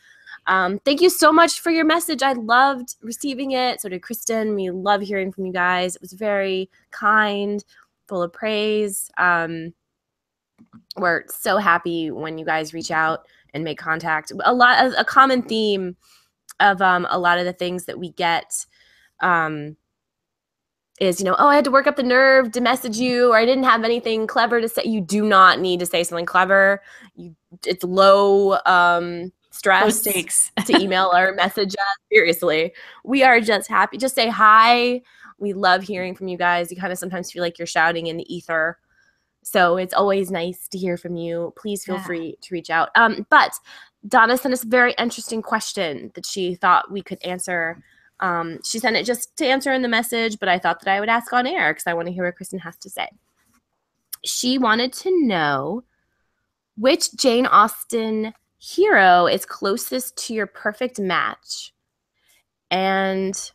Um, thank you so much for your message. I loved receiving it. So did Kristen. We love hearing from you guys. It was very kind, full of praise. Um, we're so happy when you guys reach out and make contact. A lot of a common theme of um, a lot of the things that we get um, is, you know, oh, I had to work up the nerve to message you, or I didn't have anything clever to say. You do not need to say something clever. You, it's low um, stress Low stakes. to email or message us. Seriously, we are just happy. Just say hi. We love hearing from you guys. You kind of sometimes feel like you're shouting in the ether. So it's always nice to hear from you. Please feel Yeah. free to reach out. Um, but Donna sent us a very interesting question that she thought we could answer. Um, she sent it just to answer in the message, but I thought that I would ask on air because I want to hear what Kristen has to say. She wanted to know which Jane Austen hero is closest to your perfect match and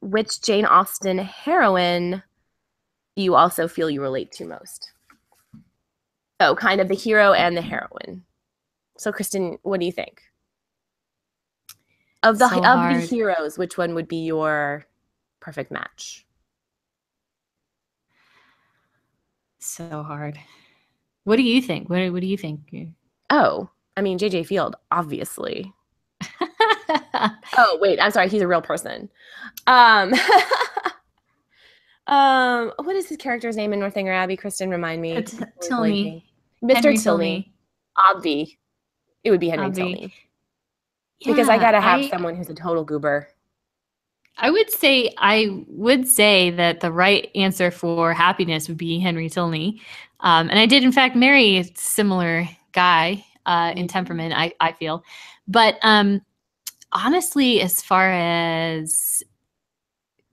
which Jane Austen heroine you also feel you relate to most. So, kind of the hero and the heroine. So, Kristen, what do you think? Of the So of hard. the heroes, which one would be your perfect match? So hard. What do you think? What, what do you think? Oh, I mean JJ Field, obviously. Oh, wait, I'm sorry, he's a real person. Um Um, what is his character's name in Northanger Abbey? Kristen, remind me. It's Tilney. Mr. Henry Tilney. Obvi. It would be Henry Obvi. Tilney. because I gotta have I- someone who's a total goober. I would say I would say that the right answer for happiness would be Henry Tilney, um, and I did in fact marry a similar guy uh, in temperament. I I feel, but um, honestly, as far as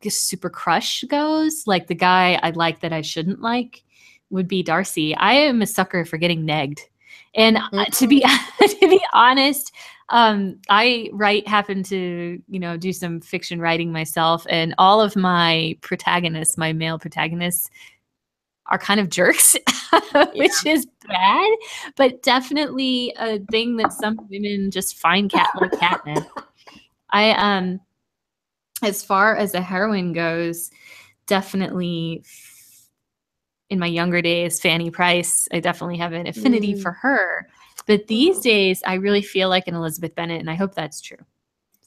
super crush goes, like the guy I like that I shouldn't like would be Darcy. I am a sucker for getting negged, and uh, to be to be honest, um i write happen to you know do some fiction writing myself and all of my protagonists my male protagonists are kind of jerks which is bad but definitely a thing that some women just find cat like catnip. I um as far as a heroine goes definitely in my younger days fanny price i definitely have an affinity Mm. for her but these days, I really feel like an Elizabeth Bennet, and I hope that's true.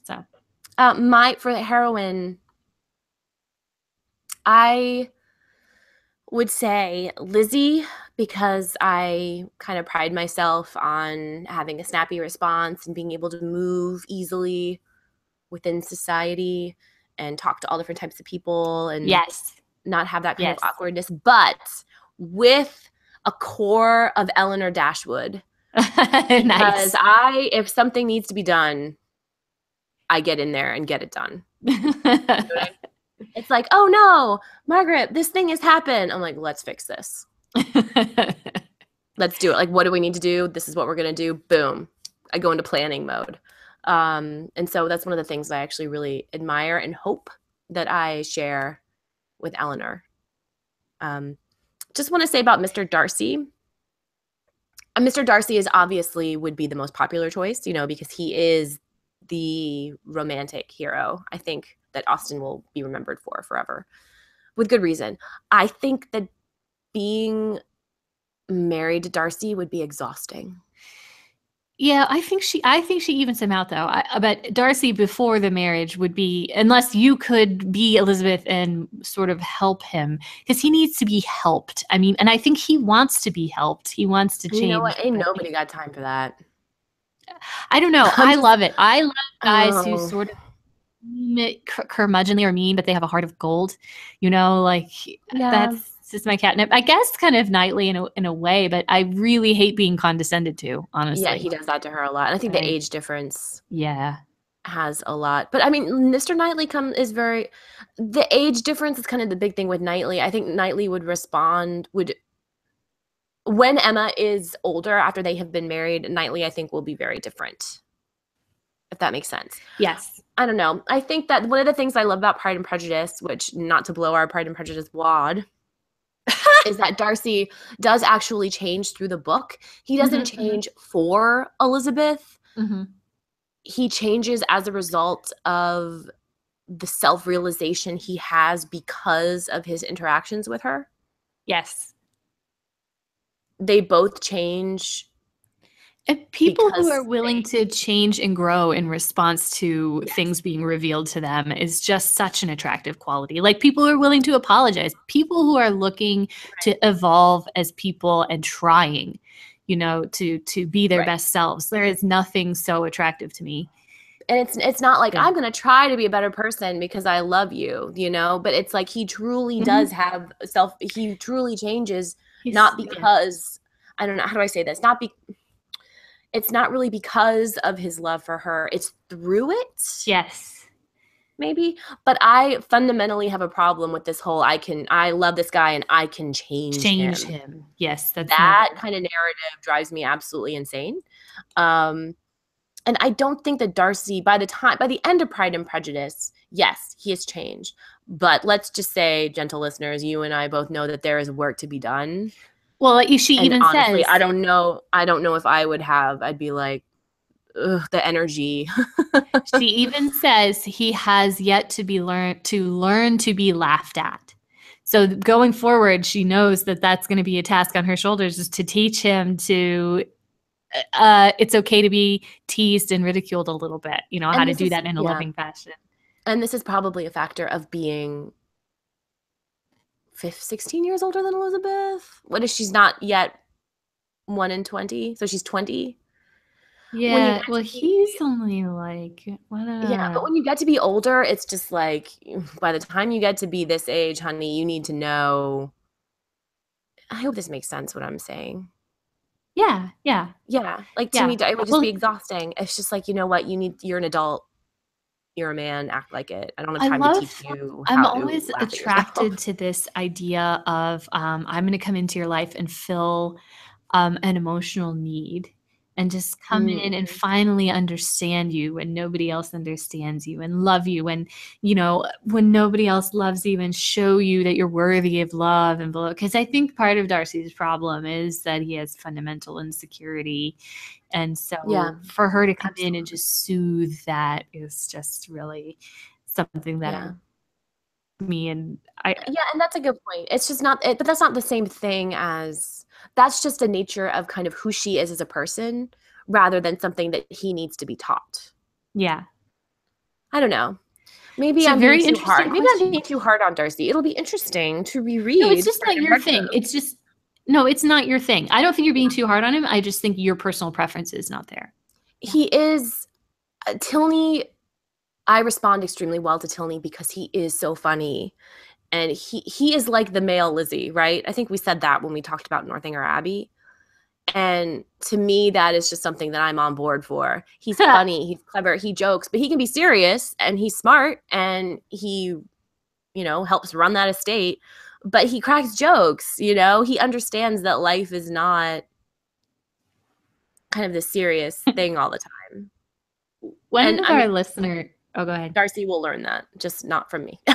So, Uh, my for the heroine, I would say Lizzie because I kind of pride myself on having a snappy response and being able to move easily within society and talk to all different types of people and yes, not have that kind Yes. of awkwardness, but with a core of Elinor Dashwood. Because nice. I, if something needs to be done, I get in there and get it done. It's like, oh no, Margaret, this thing has happened. I'm like, let's fix this. Let's do it. Like, what do we need to do? This is what we're gonna do. Boom. I go into planning mode. Um, and so that's one of the things I actually really admire and hope that I share with Elinor. Um, just want to say about Mr. Darcy. Uh, Mr. Darcy is obviously would be the most popular choice, you know, because he is the romantic hero. I think that Austen will be remembered for forever, with good reason. I think that being married to Darcy would be exhausting. Yeah, I think she. I think she evens him out, though. I, bet Darcy before the marriage would be, unless you could be Elizabeth and sort of help him, because he needs to be helped. I mean, and I think he wants to be helped. He wants to change. You know what? Ain't nobody got time for that. I don't know. I love it. I love guys who Oh. sort of cur- curmudgeonly or mean, but they have a heart of gold. You know, like that's just my catnip. I guess kind of Knightley in a in a way, but I really hate being condescended to. Honestly, yeah, he does that to her a lot. And I think the age difference. Yeah, has a lot. But I mean, Mr. Knightley come is very the age difference is kind of the big thing with Knightley. I think Knightley would respond would when Emma is older after they have been married, Knightley I think will be very different. If that makes sense. Yes. I don't know. I think that one of the things I love about Pride and Prejudice, which not to blow our Pride and Prejudice wad, is that Darcy does actually change through the book. He doesn't mm-hmm, change for Elizabeth. Mm-hmm. He changes as a result of the self realization he has because of his interactions with her. Yes. They both change and people because who are willing to change and grow in response to yes. things being revealed to them is just such an attractive quality. Like people who are willing to apologize, people who are looking right. to evolve as people and trying, you know, to to be their right. best selves. There is nothing so attractive to me. And it's it's not like yeah. I'm going to try to be a better person because I love you, you know, but it's like he truly mm-hmm. does have self he truly changes He's, not because yeah. I don't know how do I say this? Not be it's not really because of his love for her, it's through it. Yes. Maybe, but I fundamentally have a problem with this whole I can I love this guy and I can change change him. him. Yes, that's that kind of narrative drives me absolutely insane. Um and I don't think that Darcy, by the time, by the end of Pride and Prejudice, yes, he has changed. But let's just say, gentle listeners, you and I both know that there is work to be done. Well, she and even honestly, says, "I don't know. I don't know if I would have. I'd be like, Ugh, the energy." she even says he has yet to be learned to learn to be laughed at. So going forward, she knows that that's going to be a task on her shoulders, is to teach him to. Uh, it's okay to be teased and ridiculed a little bit. You know and how to do is, that in a yeah. loving fashion. And this is probably a factor of being 16 years older than Elizabeth. What if she's not yet 1 in 20? So she's 20. Yeah, well, he's only like what a... yeah, but when you get to be older, it's just like by the time you get to be this age, honey, you need to know. I hope this makes sense. What I'm saying. Yeah, yeah, yeah. Like to yeah. me, it would just well, be exhausting. It's just like you know what, you need. You're an adult you're a man, act like it. I don't have time love, to teach you. I'm always attracted to this idea of um, I'm going to come into your life and fill um, an emotional need and just come mm. in and finally understand you when nobody else understands you and love you and you know when nobody else loves you and show you that you're worthy of love and because i think part of darcy's problem is that he has fundamental insecurity and so yeah, for her to come absolutely. in and just soothe that is just really something that yeah. Me and i yeah and that's a good point it's just not it, but that's not the same thing as that's just the nature of kind of who she is as a person rather than something that he needs to be taught. Yeah. I don't know. Maybe I'm very being too hard. Question. Maybe I'm being too hard on Darcy. It'll be interesting to reread. No, it's just not your thing. It's just no, it's not your thing. I don't think you're being too hard on him. I just think your personal preference is not there. He is uh, Tilney. I respond extremely well to Tilney because he is so funny and he he is like the male Lizzie, right? I think we said that when we talked about Northanger Abbey. And to me, that is just something that I'm on board for. He's funny, he's clever, he jokes, but he can be serious and he's smart and he, you know, helps run that estate. But he cracks jokes, you know, he understands that life is not kind of the serious thing all the time. When and, of our mean, listener, oh, go ahead. Darcy will learn that, just not from me.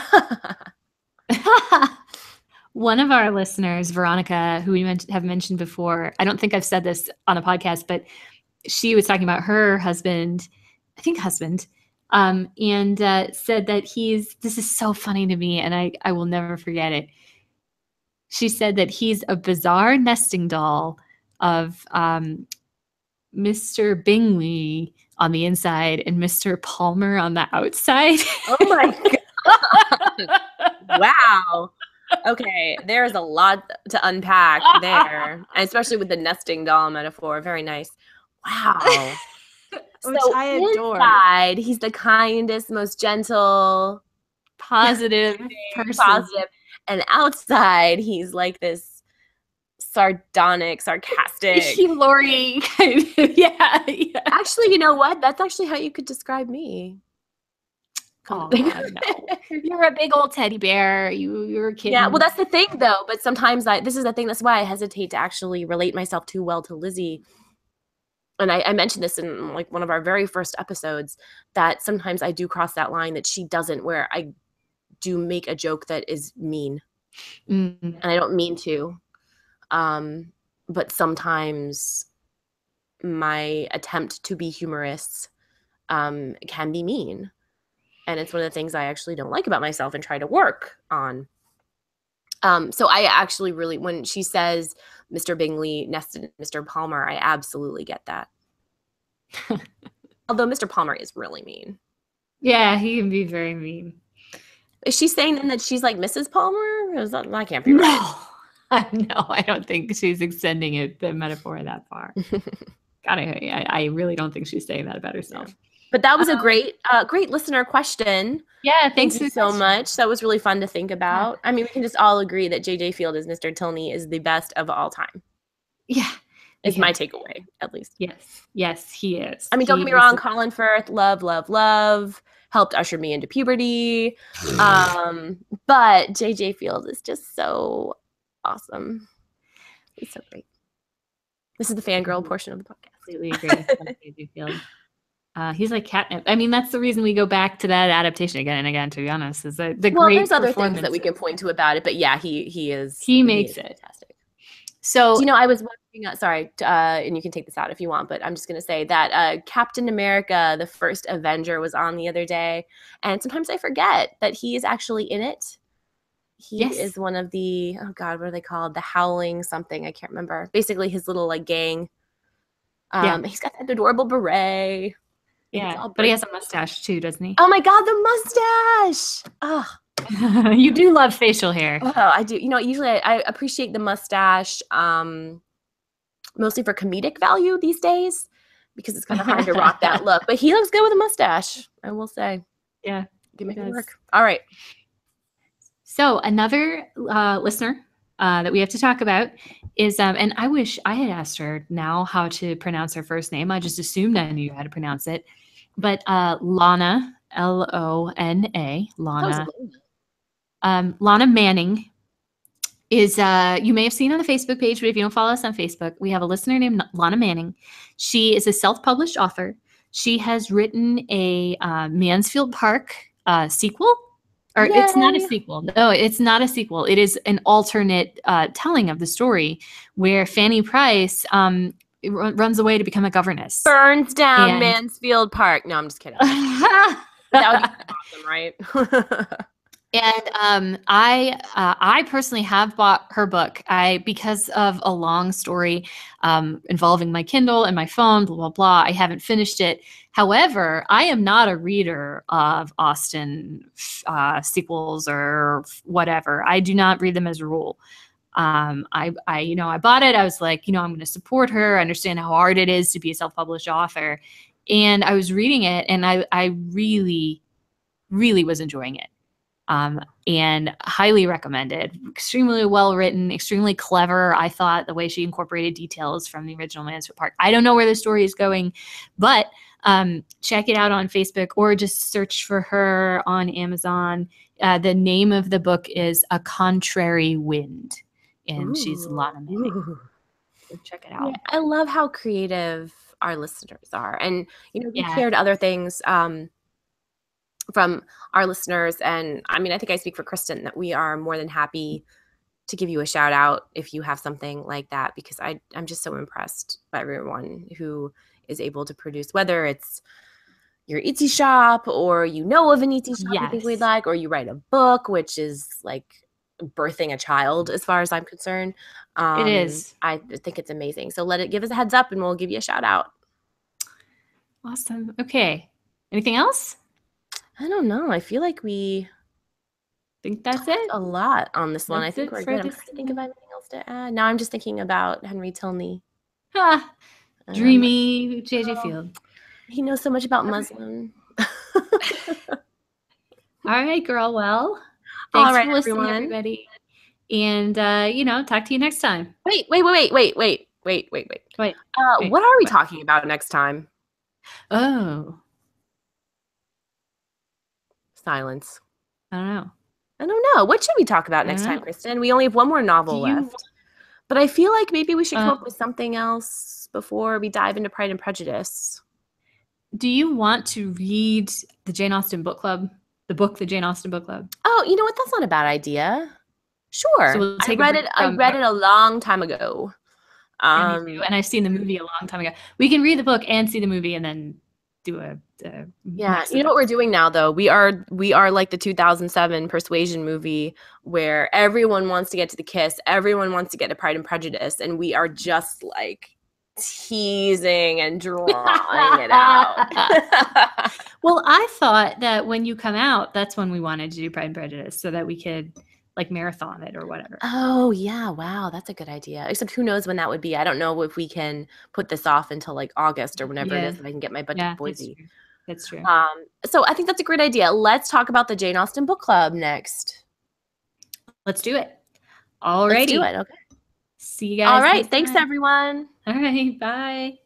One of our listeners, Veronica, who we have mentioned before, I don't think I've said this on a podcast, but she was talking about her husband, I think husband, um, and uh, said that he's, this is so funny to me, and I, I will never forget it. She said that he's a bizarre nesting doll of um, Mr. Bingley on the inside and Mr. Palmer on the outside. Oh my God. wow. Okay, there's a lot to unpack there, especially with the nesting doll metaphor. Very nice. Wow. Which so I adore. Inside, he's the kindest, most gentle, positive person. Positive. And outside, he's like this sardonic, sarcastic. Lori kind of, yeah, yeah. Actually, you know what? That's actually how you could describe me. Oh, no. You're a big old teddy bear. You you're a kid. Yeah, well, that's the thing though. But sometimes I this is the thing. That's why I hesitate to actually relate myself too well to Lizzie. And I, I mentioned this in like one of our very first episodes that sometimes I do cross that line that she doesn't, where I do make a joke that is mean, Mm. and I don't mean to. Um, but sometimes my attempt to be humorous um, can be mean and it's one of the things I actually don't like about myself and try to work on. Um, so I actually really, when she says Mr. Bingley nested Mr. Palmer, I absolutely get that. Although Mr. Palmer is really mean. Yeah, he can be very mean. Is she saying then that she's like Mrs. Palmer? Is that, that can't be right. No, no, I don't think she's extending it the metaphor that far. God, I, I really don't think she's saying that about herself. But that was a Um, great, uh, great listener question. Yeah, Thank thanks you so the much. That was really fun to think about. I mean, we can just all agree that JJ Feild as Mr. Tilney is the best of all time. Yeah, Is Yeah. my takeaway, at least. yes, yes, he is. I mean, don't He get me wrong, Colin Firth, love, love, love, helped usher me into puberty. Um, but JJ Feild is just so awesome. He's so great. This is the fangirl Mhm. portion of the podcast. completely agree. with J.J. Feild. Uh, he's like catnip. I mean, that's the reason we go back to that adaptation again and again. To be honest, is the the Well, great there's other things that we can point to about it, but yeah, he he is He makes is it. fantastic. So you know, I was watching. Uh, sorry, uh, and you can take this out if you want, but I'm just gonna say that uh, Captain America, the first Avenger, was on the other day, and sometimes I forget that he is actually in it. He Yes. is one of the oh god, what are they called? The Howling something. I can't remember. Basically, his little like gang. Um, Yeah. he's got that adorable beret. Yeah, but he has a mustache too, doesn't he? Oh my god, the mustache! Oh, you do love facial hair. Oh, I do. You know, usually I, I appreciate the mustache, um, mostly for comedic value these days, because it's kind of hard to rock that look. But he looks good with a mustache, I will say. Yeah, You can make he it work. All right. So another uh, listener uh, that we have to talk about is, um, and I wish I had asked her now how to pronounce her first name. I just assumed I knew how to pronounce it, but uh, Lona, L O N A, Lona, um, Lona Manning is uh, you may have seen on the Facebook page, but if you don't follow us on Facebook, we have a listener named Lona Manning. She is a self-published author. She has written a uh, Mansfield Park uh, sequel, or it's not a sequel. No, it's not a sequel. It is an alternate uh, telling of the story where Fanny Price um, r- runs away to become a governess. Burns down And- Mansfield Park. No, I'm just kidding. that would be awesome, right? And um, I, uh, I personally have bought her book. I because of a long story um, involving my Kindle and my phone. Blah blah blah. I haven't finished it. However, I am not a reader of Austen uh, sequels or whatever. I do not read them as a rule. Um, I, I, you know, I bought it. I was like, you know, I'm going to support her. I understand how hard it is to be a self-published author, and I was reading it, and I, I really, really was enjoying it um, and highly recommended. Extremely well written, extremely clever. I thought the way she incorporated details from the original Mansfield Park. I don't know where the story is going, but um, check it out on Facebook or just search for her on Amazon. Uh, the name of the book is A Contrary Wind, and she's Ooh. Lona Manning. So check it out. Yeah, I love how creative our listeners are. And, you know, we Yeah. shared other things um, from our listeners. And I mean, I think I speak for Kristen that we are more than happy to give you a shout out if you have something like that, because I, I'm just so impressed by everyone who is able to produce, whether it's your Etsy shop or you know of an Etsy shop you think we'd like, or you write a book, which is like birthing a child as far as I'm concerned. Um, is. I think it's amazing. So let it give us a heads up and we'll give you a shout out. Awesome. Okay. Anything else? I don't know. I feel like we think that's it. a lot on this one. I think we're good. I'm trying to think of anything else to add. Now I'm just thinking about Henry Tilney. Ah, Um, dreamy JJ oh. Feild. He knows so much about. muslin. All right, girl. Well, thanks right, for listening, everyone. everybody. And uh, you know, talk to you next time. Wait, wait, wait, wait, wait, wait, wait, wait. Wait. Uh, wait, what are we what? talking about next time? Oh, Silence. I don't know. I don't know. What should we talk about next time. Kristen? We only have one more novel you left. But I feel like maybe we should come Uh, up with something else before we dive into Pride and Prejudice. Do you want to read the Jane Austen book club? The book, the Jane Austen book club. Oh, you know what? That's not a bad idea. Sure. So we'll I read it. I read it a long time ago. Um, and I've seen the movie a long time ago. We can read the book and see the movie, and then do a, a yeah, you know what we're doing now, though. We are we are like the 2007 Persuasion movie, where everyone wants to get to the kiss, everyone wants to get to Pride and Prejudice, and we are just like teasing and drawing it out. Well, I thought that when you come out, that's when we wanted to do Pride and Prejudice, so that we could like marathon it or whatever. Oh yeah, wow, that's a good idea. Except who knows when that would be? I don't know if we can put this off until like August or whenever it Yeah. is that I can get my budget yeah, Boise. that's true. That's true. Um, so I think that's a great idea. Let's talk about the Jane Austen book club next. Let's do it. All right. Let's do it. Okay. See you guys. All right. Thanks, time. everyone. All right. Bye.